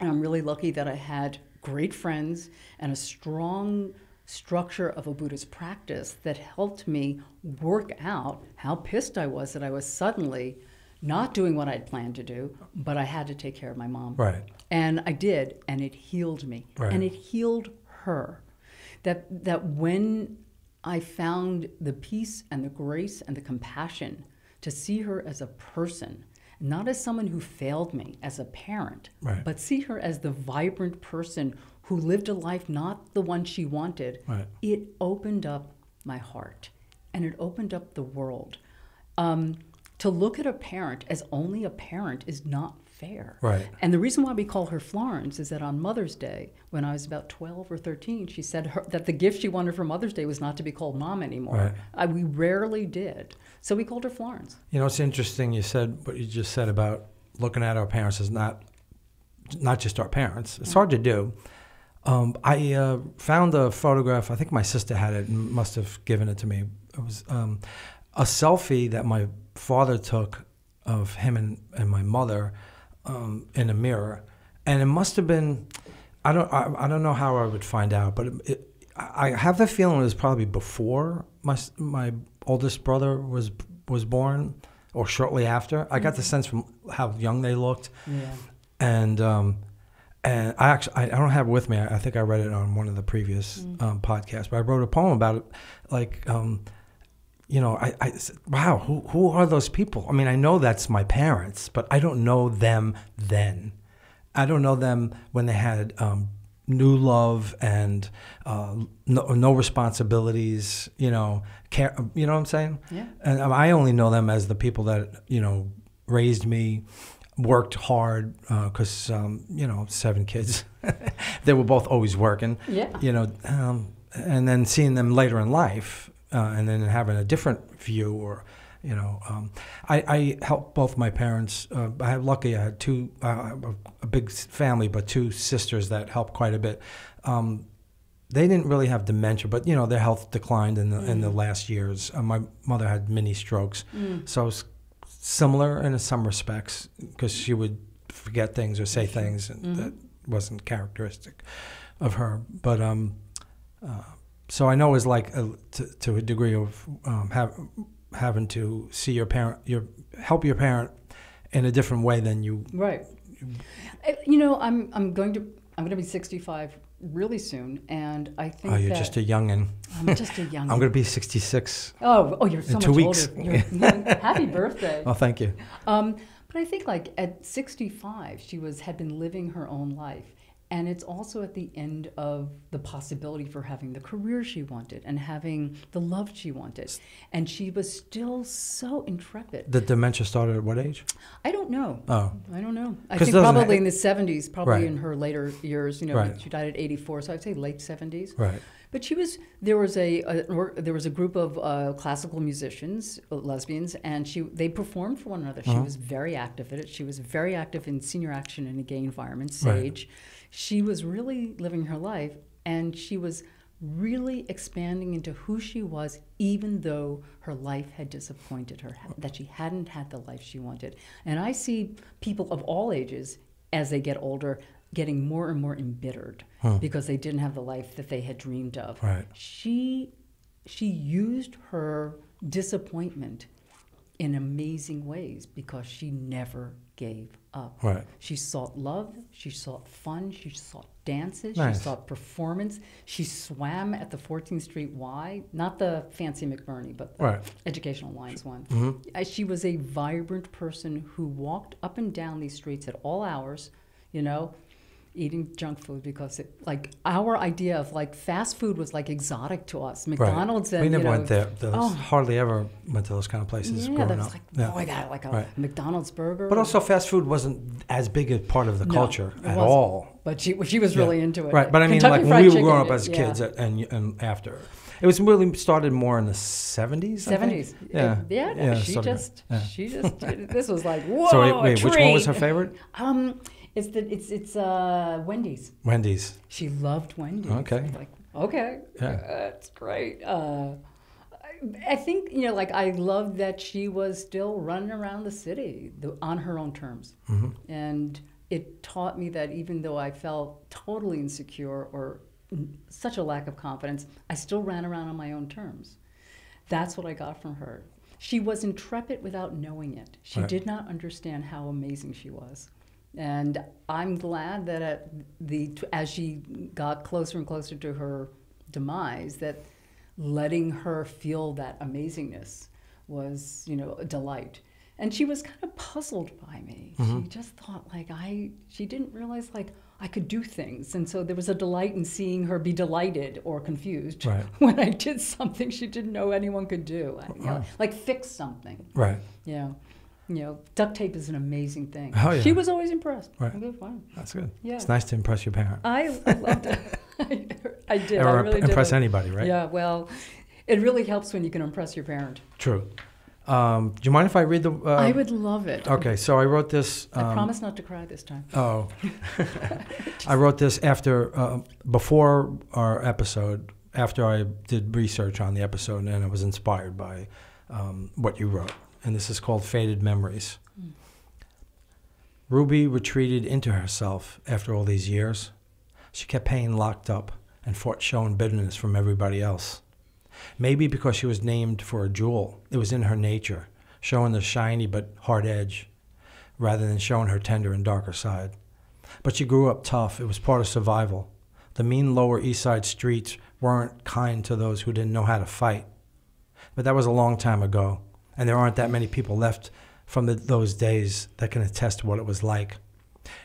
And I'm really lucky that I had great friends and a strong structure of a Buddhist practice that helped me work out how pissed I was that I was suddenly not doing what I'd planned to do, but I had to take care of my mom. Right. And I did, and it healed me. Right. And it healed her. That that when I found the peace and the grace and the compassion to see her as a person, not as someone who failed me as a parent, Right. but see her as the vibrant person who lived a life not the one she wanted, Right. it opened up my heart and it opened up the world. Um, to look at a parent as only a parent is not fair. Right. And the reason why we call her Florence is that on Mother's Day, when I was about 12 or 13, she said her, that the gift she wanted for Mother's Day was not to be called mom anymore. Right. Uh, we rarely did. So we called her Florence. You know, it's interesting. You said what you just said about looking at our parents as not not just our parents. It's hard to do. Um, I uh, found a photograph. I think my sister had it and must have given it to me. It was um, a selfie that my father took of him and, and my mother um, in a mirror, and it must have been. I don't. I, I don't know how I would find out, but it, it, I I have the feeling it was probably before my my oldest brother was was born, or shortly after. I got the sense from how young they looked Yeah. and um, and I actually I, I don't have it with me. I, I think I read it on one of the previous Mm. um, podcasts, but I wrote a poem about it. Like, um, you know, I, I said, wow, who who are those people? I mean, I know that's my parents, but I don't know them then. I don't know them when they had um, new love and uh, no, no responsibilities. You know, care. You know what I'm saying? Yeah. And um, I only know them as the people that you know raised me, worked hard because um, you know seven kids, they were both always working. Yeah. You know, um, and then seeing them later in life, uh, and then having a different view or. You know, um, I, I helped both my parents. Uh, I had lucky I had two, uh, a, big family, but two sisters that helped quite a bit. Um, they didn't really have dementia, but you know their health declined in the in the last years. Uh, my mother had mini strokes, Mm. so it's similar in some respects because she would forget things or say things and Mhm. that wasn't characteristic of her. But um, uh, so I know it was like a, to, to a degree of um, have, having to see your parent, your help your parent in a different way than you. Right. Uh, You know, I'm I'm going to I'm going to be 65 really soon, and I think Oh, you're just a youngin. I'm just a young. I'm going to be 66. oh, oh, you're so in much two weeks. older. Happy birthday. Oh, thank you. Um, but I think like at 65, she was had been living her own life. And it's also at the end of the possibility for having the career she wanted and having the love she wanted. And she was still so intrepid. The dementia started at what age? I don't know. Oh, I don't know. I think probably in the 70s, probably Right. in her later years. You know, Right. she died at 84, so I'd say late 70s. right. But she was there was a, a there was a group of uh, classical musicians, uh, lesbians, and she they performed for one another. She Uh-huh. was very active in it. She was very active in senior action in a gay environment, Right. She was really living her life, and she was really expanding into who she was, even though her life had disappointed her, that she hadn't had the life she wanted. And I see people of all ages as they get older getting more and more embittered Huh. because they didn't have the life that they had dreamed of. Right. She she used her disappointment in amazing ways because she never gave up. Right. She sought love, she sought fun, she sought dances, Nice. she sought performance. She swam at the 14th Street Y, not the fancy McBurney, but the Right. Educational Alliance one. hmm Uh, She was a vibrant person who walked up and down these streets at all hours, you know, eating junk food because it like our idea of like fast food was like exotic to us. McDonald's and we never you know, went there. Those, Oh. Hardly ever went to those kind of places Yeah, that was up. like yeah. boy, that like a Right. McDonald's burger. But also, fast food wasn't as big a part of the No, culture at wasn't. all. but she she was Yeah. really into it. Right, but I mean, Kentucky like when we were growing up as yeah. kids and, and after. It was really started more in the 70s? I think? Seventies. Yeah. yeah. Yeah, she just. She just. this was like whoa. So, wait, wait which one was her favorite? Um, it's the it's it's uh Wendy's. Wendy's. She loved Wendy's. Okay. Like okay, Yeah. that's great. Uh, I, I think you know, like I loved that she was still running around the city the, on her own terms, hmm and it taught me that even though I felt totally insecure or n- such a lack of confidence, I still ran around on my own terms. That's what I got from her. She was intrepid without knowing it. She Right. did not understand how amazing she was. And I'm glad that at the as she got closer and closer to her demise, that letting her feel that amazingness was, you know, a delight. And she was kind of puzzled by me. Mhm. She just thought like I she didn't realize like I could do things. And so there was a delight in seeing her be delighted or confused Right. when I did something she didn't know anyone could do. You know, like fix something. Right. You know, you know, duct tape is an amazing thing. Oh, yeah. She was always impressed. Right. Okay, fine. That's good. Yeah. It's nice to impress your parent. I, I loved it. I, I did. I or really impress did. anybody, right? Yeah, well, it really helps when you can impress your parent. True. Um, do you mind if I read the? Uh, I would love it. Okay, so I wrote this. I um, promise not to cry this time. Oh, I wrote this after, uh, before our episode, after I did research on the episode, and I was inspired by um, what you wrote. And this is called Faded Memories. Mm. Ruby retreated into herself after all these years. She kept paying locked up and fought showing bitterness from everybody else. Maybe because she was named for a jewel, it was in her nature, showing the shiny but hard edge, rather than showing her tender and darker side. But she grew up tough. It was part of survival. The mean Lower East Side streets weren't kind to those who didn't know how to fight. But that was a long time ago, and there aren't that many people left from the, those days that can attest to what it was like.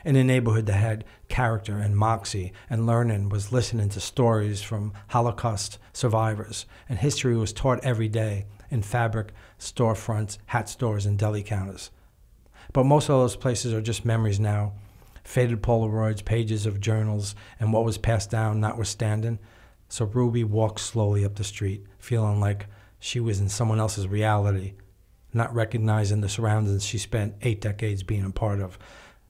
In a neighborhood that had character and moxie, and learning was listening to stories from Holocaust survivors, and history was taught every day in fabric storefronts, hat stores, and deli counters. But most of those places are just memories now faded Polaroids, pages of journals, and what was passed down notwithstanding. So Ruby walked slowly up the street, feeling like she was in someone else's reality, not recognizing the surroundings she spent eight decades being a part of.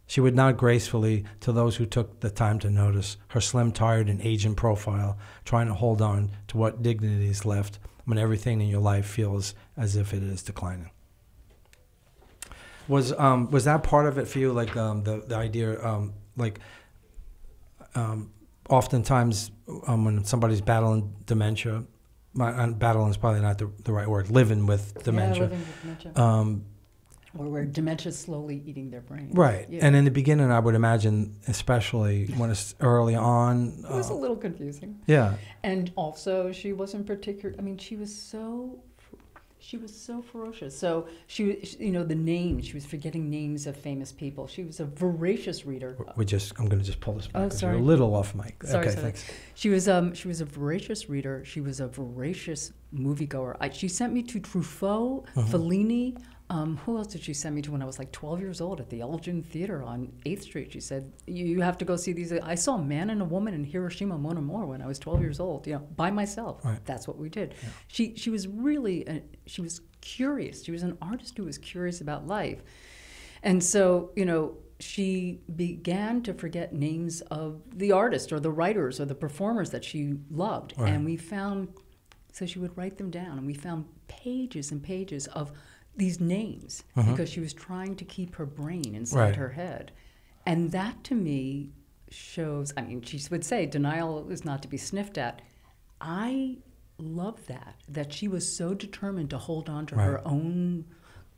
She would nod gracefully to those who took the time to notice her slim, tired, and aging profile, trying to hold on to what dignity is left when everything in your life feels as if it is declining. Was um was that part of it for you? Like um the the idea um like um oftentimes um, when somebody's battling dementia, my, uh, battling is probably not the, the right word. Living with dementia. Yeah, living with dementia. Um, or where dementia's slowly eating their brain. right. Yeah. And in the beginning, I would imagine, especially when it's early on. it was a uh, little confusing. yeah. And also, she wasn't particular. I mean, she was so, she was so ferocious. So she, was- you know, the names. She was forgetting names of famous people. She was a voracious reader. We just. I'm going to just pull this back Oh, sorry. a little off mic. Sorry, okay. sorry. Thanks. She was, um, she was a voracious reader. She was a voracious moviegoer. I, she sent me to Truffaut, Mm-hmm. Fellini. Um, who else did she send me to when I was like 12 years old at the Elgin Theater on 8th Street? She said, you, have to go see these. I saw a man and a woman in Hiroshima Mon Amour when I was 12 years old, you know, by myself. Right. That's what we did. She, she was really, a, she was curious. She was an artist who was curious about life. And so, you know, she began to forget names of the artists or the writers or the performers that she loved. Right. And we found, so she would write them down, and we found pages and pages of these names because she was trying to keep her brain inside Right. her head. And that to me shows, I mean, she would say denial is not to be sniffed at. I love that, that she was so determined to hold on to her own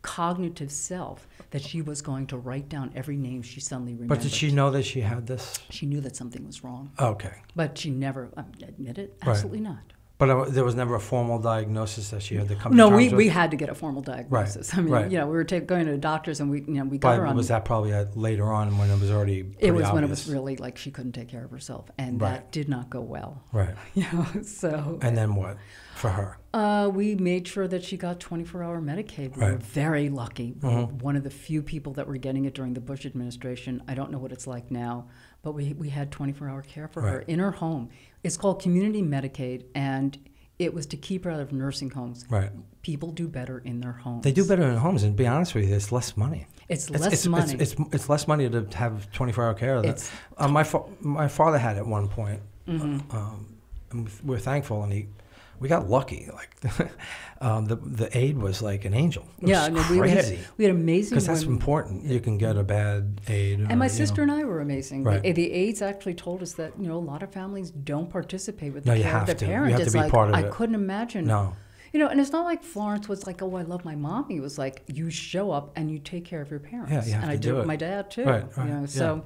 cognitive self that she was going to write down every name she suddenly remembered. But did she know that she had this? She knew that something was wrong, Okay. but she never um, admitted. Right. Absolutely not. But uh, there was never a formal diagnosis that she had to come No, to we, with? we had to get a formal diagnosis. I mean, right. you know, we were ta- going to doctors and we, you know, we got her on. was that probably at later on when it was already it was when it was really like she couldn't take care of herself, and Right. that did not go well. Right. You know, so And then what for her? Uh, we made sure that she got 24 hour Medicaid. We were very lucky. We were Mhm. one of the few people that were getting it during the Bush administration. I don't know what it's like now, but we, we had 24 hour care for her in her home. It's called Community Medicaid, and it was to keep her out of nursing homes. Right. People do better in their homes. They do better in homes, and to be honest with you, it's less money. It's It's, less it's, money. It's, it's, it's less money to have 24 hour care. That- It's- uh, my, fa- my father had it at one point. Mhm. Um, and we're thankful, and he, we got lucky. Like um, the the aid was like an angel. It yeah, was no, we, we had, we had amazing. Because that's important. You can get a bad aid. And my sister and I were amazing. Right. The, the aides actually told us that you know a lot of families don't participate with the No, the you have of their to. You parent. have to be like part of I it. couldn't imagine. No. You know, and it's not like Florence was like, "Oh, I love my mommy." It was like, "You show up and you take care of your parents." Yeah, you have and to I do did it. with my dad too. Right, right, You know, yeah. so,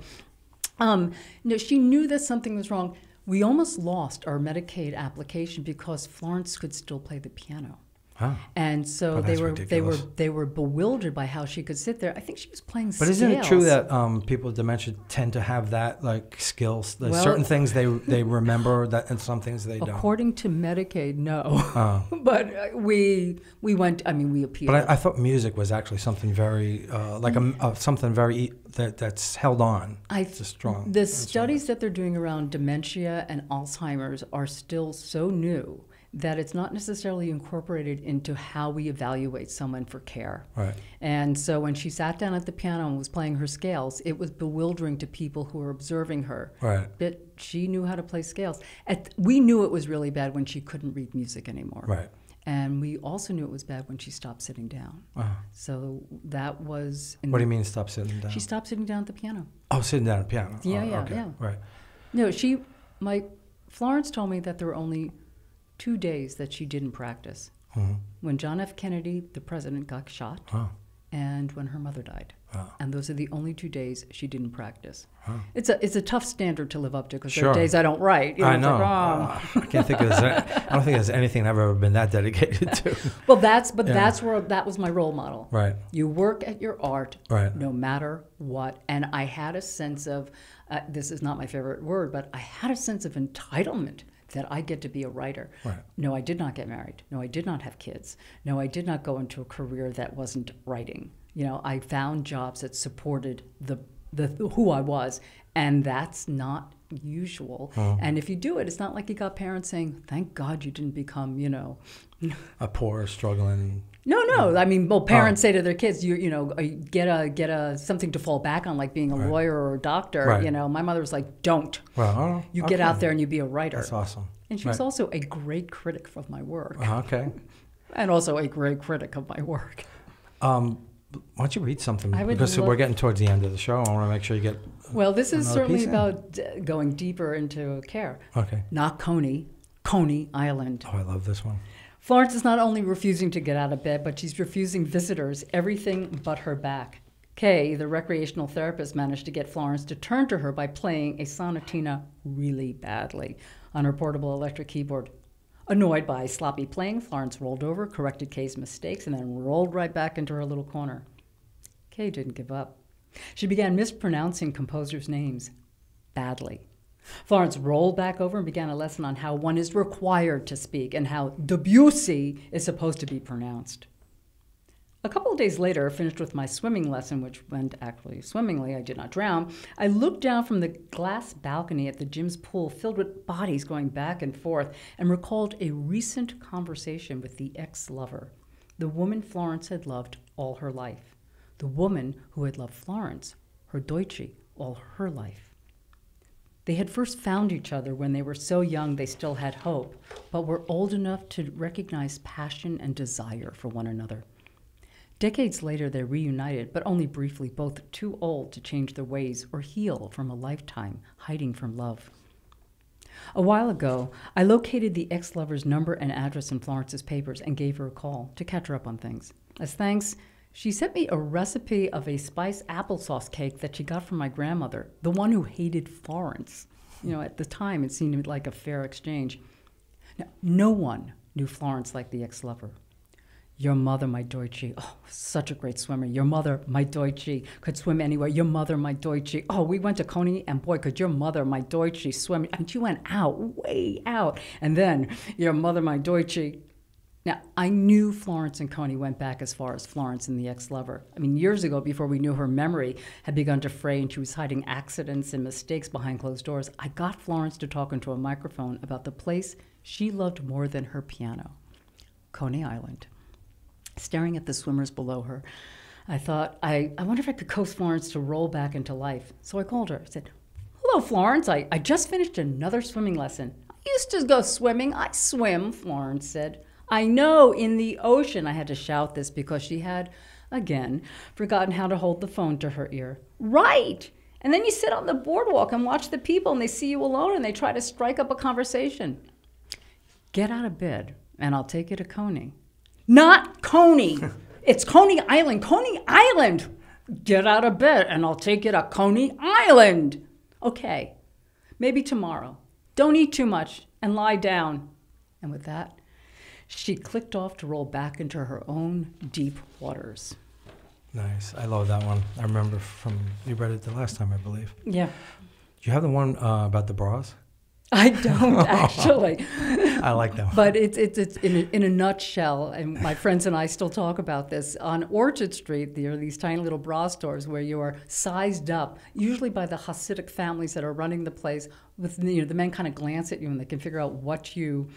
um, you know, she knew that something was wrong. We almost lost our Medicaid application because Florence could still play the piano. Huh. And so Oh, they were they were they were bewildered by how she could sit there. I think she was playing. But isn't it true that um, people with dementia tend to have that like skills? There's Well- certain things they they remember that, and some things they don't. According to Medicaid, no. Oh. but uh, we we went. I mean, we appealed. But I, I thought music was actually something very uh, like a, uh, something very that that's held on. I It's a strong. the studies that they're doing around dementia and Alzheimer's are still so new that it's not necessarily incorporated into how we evaluate someone for care. Right. And so when she sat down at the piano and was playing her scales, it was bewildering to people who were observing her. Right. But she knew how to play scales. At, we knew it was really bad when she couldn't read music anymore. Right. And we also knew it was bad when she stopped sitting down. Uh, So that was. What do you mean? Stop sitting down. She stopped sitting down at the piano. oh, sitting down at the piano. Yeah, Oh, yeah, okay. yeah. Right. No, she, my, Florence told me that there were only two days that she didn't practice. Mhm. When John F. Kennedy, the president, got shot, Oh. and when her mother died. Oh. And those are the only two days she didn't practice. It's a it's a tough standard to live up to because there are days I don't write. You I know. like, oh. Uh, I can't think of. I don't think there's anything I've ever been that dedicated to. Well, that's but Yeah. that's where that was my role model. right. You work at your art Right. no matter what. And I had a sense of, uh, this is not my favorite word, but I had a sense of entitlement that I get to be a writer. Right. No, I did not get married. No, I did not have kids. No, I did not go into a career that wasn't writing. You know, I found jobs that supported the, the who I was, and that's not usual. Oh. And if you do it, it's not like you got parents saying, "Thank God you didn't become," you know, A poor, struggling. No, no. I mean, well, parents say to their kids, "You, you know, uh, get a get a something to fall back on, like being a Right. lawyer or a doctor." Right. You know, my mother was like, "Don't. Well, oh, You get out there and you be a writer." That's awesome. And she was also a great critic of my work, Uh, okay. and also a great critic of my work. Um, Why don't you read something? I would because love- we're getting towards the end of the show. I want to make sure you get. Well, this is certainly in. about uh, going deeper into care. Okay. Not Coney, Coney Island. Oh, I love this one. Florence is not only refusing to get out of bed, but she's refusing visitors, everything but her back. Kay, the recreational therapist, managed to get Florence to turn to her by playing a sonatina really badly on her portable electric keyboard. Annoyed by sloppy playing, Florence rolled over, corrected Kay's mistakes, and then rolled right back into her little corner. Kay didn't give up. She began mispronouncing composers' names badly. Florence rolled back over and began a lesson on how one is required to speak and how Debussy is supposed to be pronounced. A couple of days later, finished with my swimming lesson, which went actually swimmingly, I did not drown, I looked down from the glass balcony at the gym's pool filled with bodies going back and forth and recalled a recent conversation with the ex lover, the woman Florence had loved all her life, the woman who had loved Florence, her Deutsche, all her life. They had first found each other when they were so young they still had hope, but were old enough to recognize passion and desire for one another. Decades later, they reunited, but only briefly, both too old to change their ways or heal from a lifetime hiding from love. A while ago, I located the ex lover's number and address in Florence's papers and gave her a call to catch her up on things. As thanks, she sent me a recipe of a spiced applesauce cake that she got from my grandmother, the one who hated Florence. You know, at the time, it seemed like a fair exchange. Now, no one knew Florence like the ex lover. Your mother, my Deutsche, oh, such a great swimmer. Your mother, my Deutsche, could swim anywhere. Your mother, my Deutsche. Oh, we went to Coney, and boy, could your mother, my Deutsche, swim. And she went out, way out. And then, your mother, my Deutsche. Now, I knew Florence and Coney went back as far as Florence and the ex lover. I mean, years ago, before we knew her memory had begun to fray and she was hiding accidents and mistakes behind closed doors, I got Florence to talk into a microphone about the place she loved more than her piano Coney Island staring at the swimmers below her. I thought, I, I wonder if I could coax Florence to roll back into life. So I called her. I said, Hello, Florence. I, I just finished another swimming lesson. I used to go swimming. I swim, Florence said. I know, in the ocean. I had to shout this because she had, again, forgotten how to hold the phone to her ear. Right! And then you sit on the boardwalk and watch the people, and they see you alone and they try to strike up a conversation. Get out of bed, and I'll take you to Coney. Not Coney. it's Coney Island. Coney Island. Get out of bed and I'll take you to Coney Island. Okay, maybe tomorrow. Don't eat too much and lie down. And with that, she clicked off to roll back into her own deep waters. Nice. I love that one. I remember from you read it the last time, I believe. Yeah. Do you have the one uh, about the bras? I don't actually. I like that one. But it's, it's, it's in, a, in a nutshell, and my friends and I still talk about this. On Orchard Street, there are these tiny little bra stores where you are sized up, usually by the Hasidic families that are running the place. With you know, the men kind of glance at you and they can figure out what you,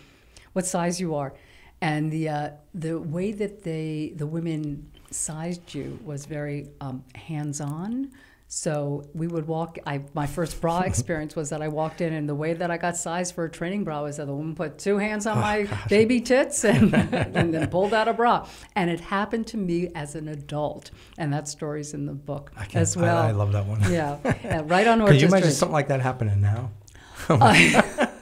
what size you are, and the uh, the way that they the women sized you was very um, hands on. So we would walk. I my first bra experience was that I walked in, and the way that I got sized for a training bra was that the woman put two hands on my baby tits and, and then pulled out a bra. And it happened to me as an adult, and that story's in the book as well. I, I love that one. Yeah, yeah, right on Could you imagine something like that happening now? No.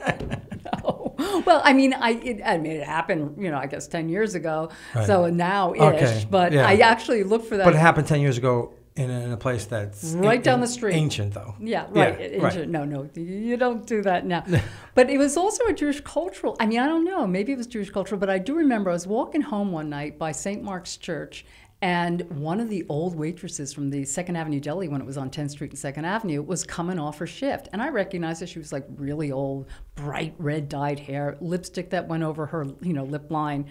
Well, I mean, I it, I mean it happened, you know, I guess ten years ago. Right. So now ish, Okay, but yeah. I actually looked for that. But it happened 10 years ago in a, in a place that's Right an- down the street. Ancient, though. Yeah, right. Yeah, It- right. No, no, you don't do that now. but it was also a Jewish cultural. I mean, I don't know. Maybe it was Jewish cultural, but I do remember I was walking home one night by St. Mark's Church, and one of the old waitresses from the Second Avenue Deli, when it was on 10th Street and Second Avenue, was coming off her shift, and I recognized her. She was like really old, bright red dyed hair, lipstick that went over her, you know, lip line.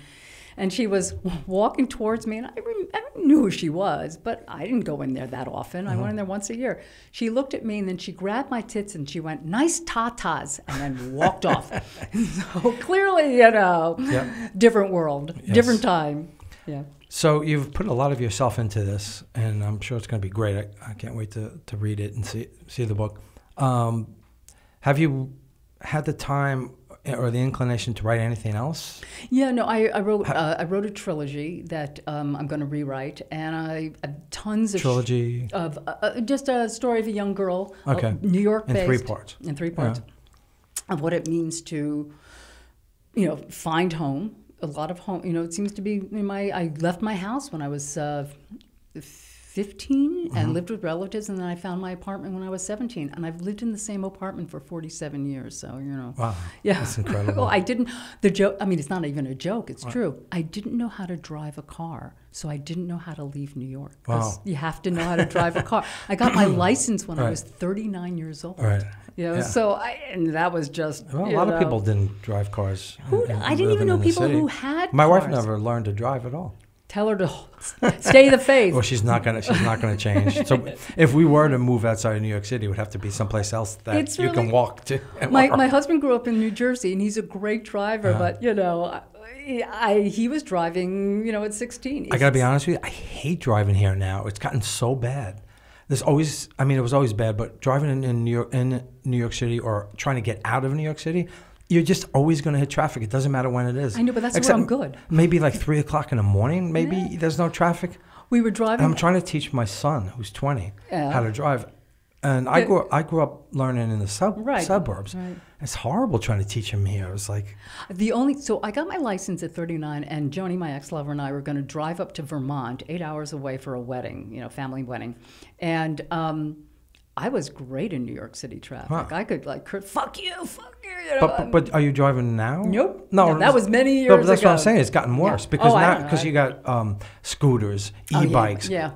And she was walking towards me, and I, rem- I knew who she was, but I didn't go in there that often. I went in uh-huh. there once a year. She looked at me, and then she grabbed my tits and she went, "Nice tatas," and then walked off. so clearly, you know, Yep. different world, Yes. different time. Yeah. So you've put a lot of yourself into this, and I'm sure it's going to be great. I, I can't wait to, to read it and see see the book. Um, have you had the time? or the inclination to write anything else? Yeah, no, I, I wrote uh, I wrote a trilogy that um, I'm going to rewrite, and I have tons of Trilogy of uh, uh, just a story of a young girl, uh, Okay. New York in based, three parts. in three parts, of what it means to, you know, find home. A lot of home, you know, it seems to be in my. I left my house when I was uh, 15 Mm-hmm. and lived with relatives, and then I found my apartment when I was 17, and I've lived in the same apartment for 47 years. So you know, Wow. yeah, That's incredible. well, I didn't. The joke. I mean, it's not even a joke. It's true. I didn't know how to drive a car, so I didn't know how to leave New York. Wow. You have to know how to drive a car. I got my license when I was 39 years old. Right. You know, Yeah. so I and that was just. Well, a lot of people didn't drive cars. Who, I didn't even know people who had. My wife never learned to drive at all. Tell her to stay the faith. Well, she's not gonna. She's not gonna change. So, if we were to move outside of New York City, it would have to be someplace else that It's you can walk to. my, walk my husband grew up in New Jersey, and he's a great driver. Uh-huh. But you know, I, I he was driving. You know, at 16. I gotta be honest with you. I hate driving here now. It's gotten so bad. There's always. I mean, it was always bad, but driving in, in New York, in New York City, or trying to get out of New York City, you're just always gonna hit traffic. It doesn't matter when it is. I know, but that's Except where I'm good. Maybe like three o'clock in the morning. Maybe Yeah. there's no traffic. We were driving. I'm trying to teach my son, who's 20, Yeah. how to drive. And I grew I grew up learning in the sub, Right. suburbs. Right. It's horrible trying to teach him here. It's like The only so I got my license at 39, and Joni, my ex-lover, and I were going to drive up to Vermont, eight hours away for a wedding, you know, family wedding, and um, I was great in New York City traffic. Wow. I could like, fuck you, fuck you, you know. But, um, but but are you driving now? Nope. No, No, that was many No, but years that's what I'm saying. It's gotten worse Yeah. because Oh, now because you got um, scooters, Oh, yeah, e-bikes, yeah.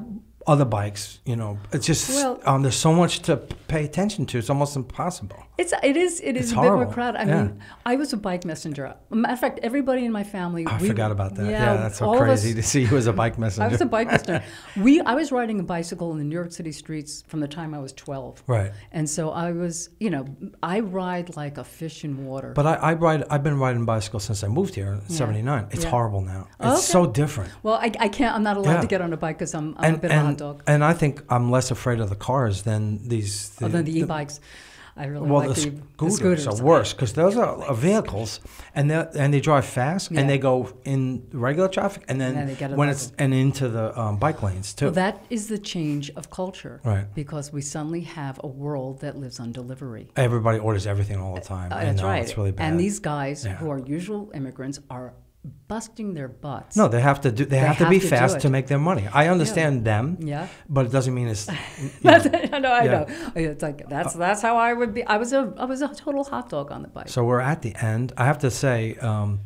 Other bikes. You know, it's just Well- um, there's so much to pay attention to. It's almost impossible. It's it is it is It's a bit more horrible. crowded. I Yeah. mean, I was a bike messenger. Matter of fact, everybody in my family. I we- forgot about that. Yeah, Yeah, that's so of us- crazy to see you as a bike messenger. I was a bike messenger. we I was riding a bicycle in the New York City streets from the time I was 12. right. And so I was, you know, I ride like a fish in water. But I, I ride. I've been riding bicycle since I moved here in '79. It's Yeah. horrible now. It's Okay. so different. well, I, I can't. I'm not allowed to get on a bike because I'm, I'm and a bit and, of a hot dog. and I think I'm less afraid of the cars than these. Other than the e-bikes, I really Well, like the, the, scooters the are worse because those are, are vehicles, and they and they drive fast, Yeah. and they go in regular traffic, and then And then they get when it's and into the um, bike lanes too. Well, that is the change of culture, Right. Because we suddenly have a world that lives on delivery. Everybody orders everything all the time. Uh, that's know, right. It's really bad. And these guys Yeah. who are usual immigrants are busting their butts. no, they have to do. They, have, to be to fast to make their money. I understand them, Yeah. but it doesn't mean it's. you know. I know, I Yeah. know. It's like that's that's how I would be. I was a I was a total hot dog on the bike. So we're at the end. I have to say, um,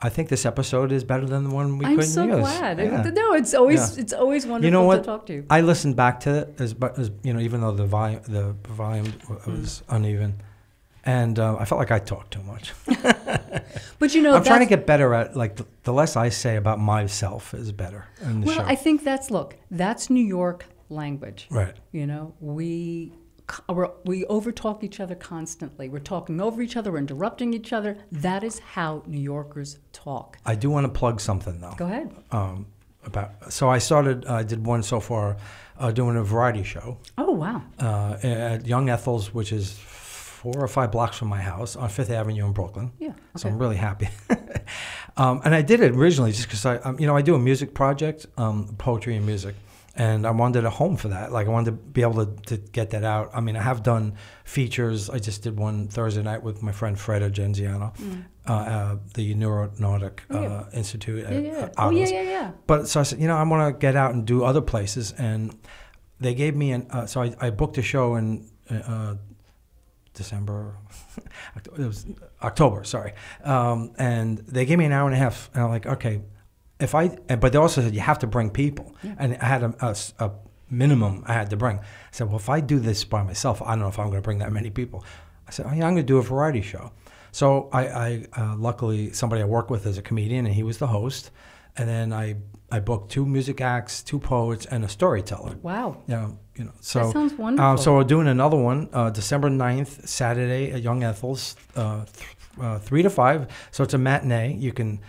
I think this episode is better than the one we I'm couldn't so use. glad. Yeah. No, it's always Yeah. it's always wonderful You know what? to talk to you. I listened back to it as, as you know, even though the volume the volume w- Mm. was uneven, and uh, I felt like I talked too much. But you know, I'm trying to get better at like the, the less I say about myself is better in the Well, show. I think that's look. That's New York language. right. You know, we we're, we overtalk each other constantly. We're talking over each other. We're interrupting each other. That is how New Yorkers talk. I do want to plug something though. Go ahead. Um, about so I started. I did one so far, uh, doing a variety show Oh wow. uh, at Young Ethel's, which is four or five blocks from my house on Fifth Avenue in Brooklyn. Yeah. So I'm really happy. um, and I did it originally just because I, um, you know, I do a music project, um, poetry and music, and I wanted a home for that. Like I wanted to be able to, to get that out. I mean, I have done features. I just did one Thursday night with my friend Fred Genziano, uh, uh, the Neuronautic Mm. Oh, yeah. uh, Institute Yeah, at yeah. uh, Oh yeah, yeah, yeah. But so I said, you know, I want to get out and do other places, and they gave me an. Uh, so I, I booked a show in uh, December, it was October, sorry, um, and they gave me an hour and a half, and I'm like, okay, if I, but they also said you have to bring people, and I had a minimum I had to bring. I said, well, if I do this by myself, I don't know if I'm going to bring that many people. I said, oh, yeah, I'm going to do a variety show. So I, I uh, luckily somebody I work with is a comedian, and he was the host. And then I, I booked two music acts, two poets, and a storyteller. Wow. Yeah, you know. So sounds wonderful. Uh, so we're doing another one, uh, December 9th, Saturday at Young Ethel's, uh, th- uh, three to five. So it's a matinee. You can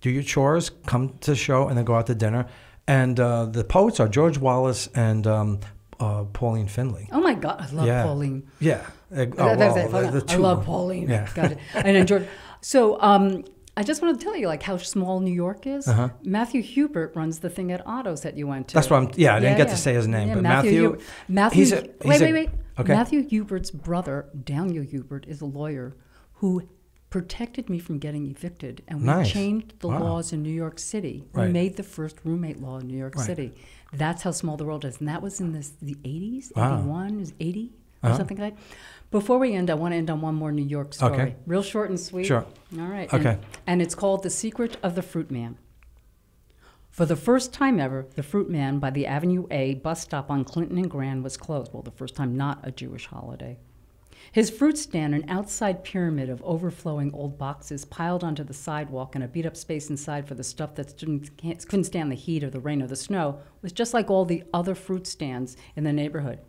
do your chores, come to the show, and then go out to dinner. And uh, the poets are George Wallace and um, uh, Pauline Finley. Oh my God, I love Yeah. Pauline. Yeah. That- oh, well, the- the I love Pauline. Yeah. Got it. And enjoyed. So um, I just want to tell you like how small New York is. Uh-huh. Matthew Hubert runs the thing at Otto's that you went to. That's what I'm. Yeah, I didn't Yeah, get yeah. to say his name, Yeah, but Matthew. Matthew. he's a- wait, a- wait, wait. okay. Matthew Hubert's brother, Daniel Hubert, is a lawyer who protected me from getting evicted, and we Nice. changed the Wow. laws in New York City. Right. We made the first roommate law in New York Right. City. That's how small the world is, and that was in this, the 80s, Wow. 81, is 80 or Uh-huh. something like that. Before we end, I want to end on one more New York story. Okay. Real short and sweet. Sure. All right. Okay. And, and it's called The Secret of the Fruit Man. For the first time ever, the Fruit Man by the Avenue A bus stop on Clinton and Grand was closed. Well, the first time not a Jewish holiday. His fruit stand, an outside pyramid of overflowing old boxes piled onto the sidewalk and a beat up space inside for the stuff that students couldn't stand the heat or the rain or the snow, was just like all the other fruit stands in the neighborhood.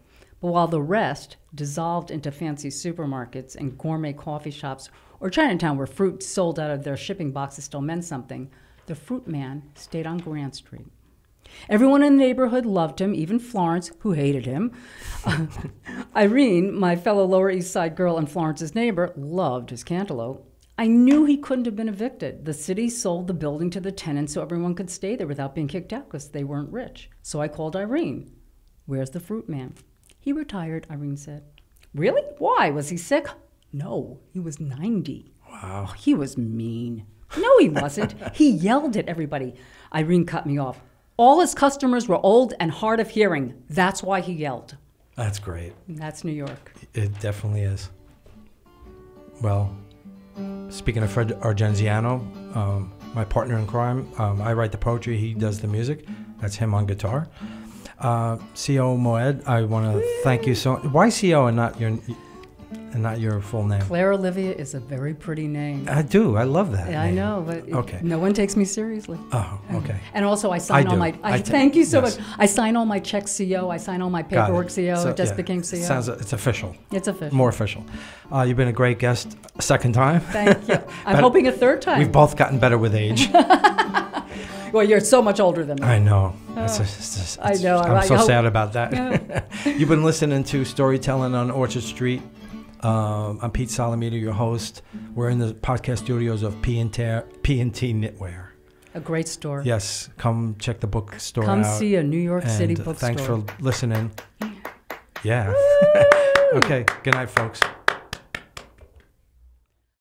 But while the rest dissolved into fancy supermarkets and gourmet coffee shops or Chinatown where fruit sold out of their shipping boxes still meant something, the fruit man stayed on Grand Street. Everyone in the neighborhood loved him, even Florence, who hated him. Irene, my fellow Lower East Side girl and Florence's neighbor, loved his cantaloupe. I knew he couldn't have been evicted. The city sold the building to the tenants so everyone could stay there without being kicked out because they weren't rich. So I called Irene. Where's the fruit man? He retired, Irene said. Really? Why? Was he sick? No, he was 90. Wow. He was mean. No, he wasn't. he yelled at everybody. Irene cut me off. All his customers were old and hard of hearing. That's why he yelled. That's great. That's New York. It definitely is. Well, speaking of Fred Argenziano, um, my partner in crime, um, I write the poetry, he does the music. That's him on guitar. Uh, C.O. Moed, I want to thank you so. Why Co and not your and not your full name? Claire Olivia is a very pretty name. I do. I love that. Yeah, I know, but it- Okay. no one takes me seriously. Oh, okay. And also, I sign I all do. my. I, I thank you so yes. much. I sign all my checks CO. I sign all my paperwork it. CO. So, it just yeah, became it CO. Sounds. It's official. it's official. More official. Uh, you've been a great guest. Second time. Thank you. I'm hoping a third time. We've both gotten better with age. well, you're so much older than me. I know. It's just- it's just- I know. I'm I so sad about that. You've been listening to Storytelling on Orchard Street. Um, I'm Pete Solomita, your host. We're in the podcast studios of P&T, P&T Knitwear. A great store. Yes, come check the bookstore Come out. see a New York City bookstore. thanks for listening. Yeah. okay. Good night, folks.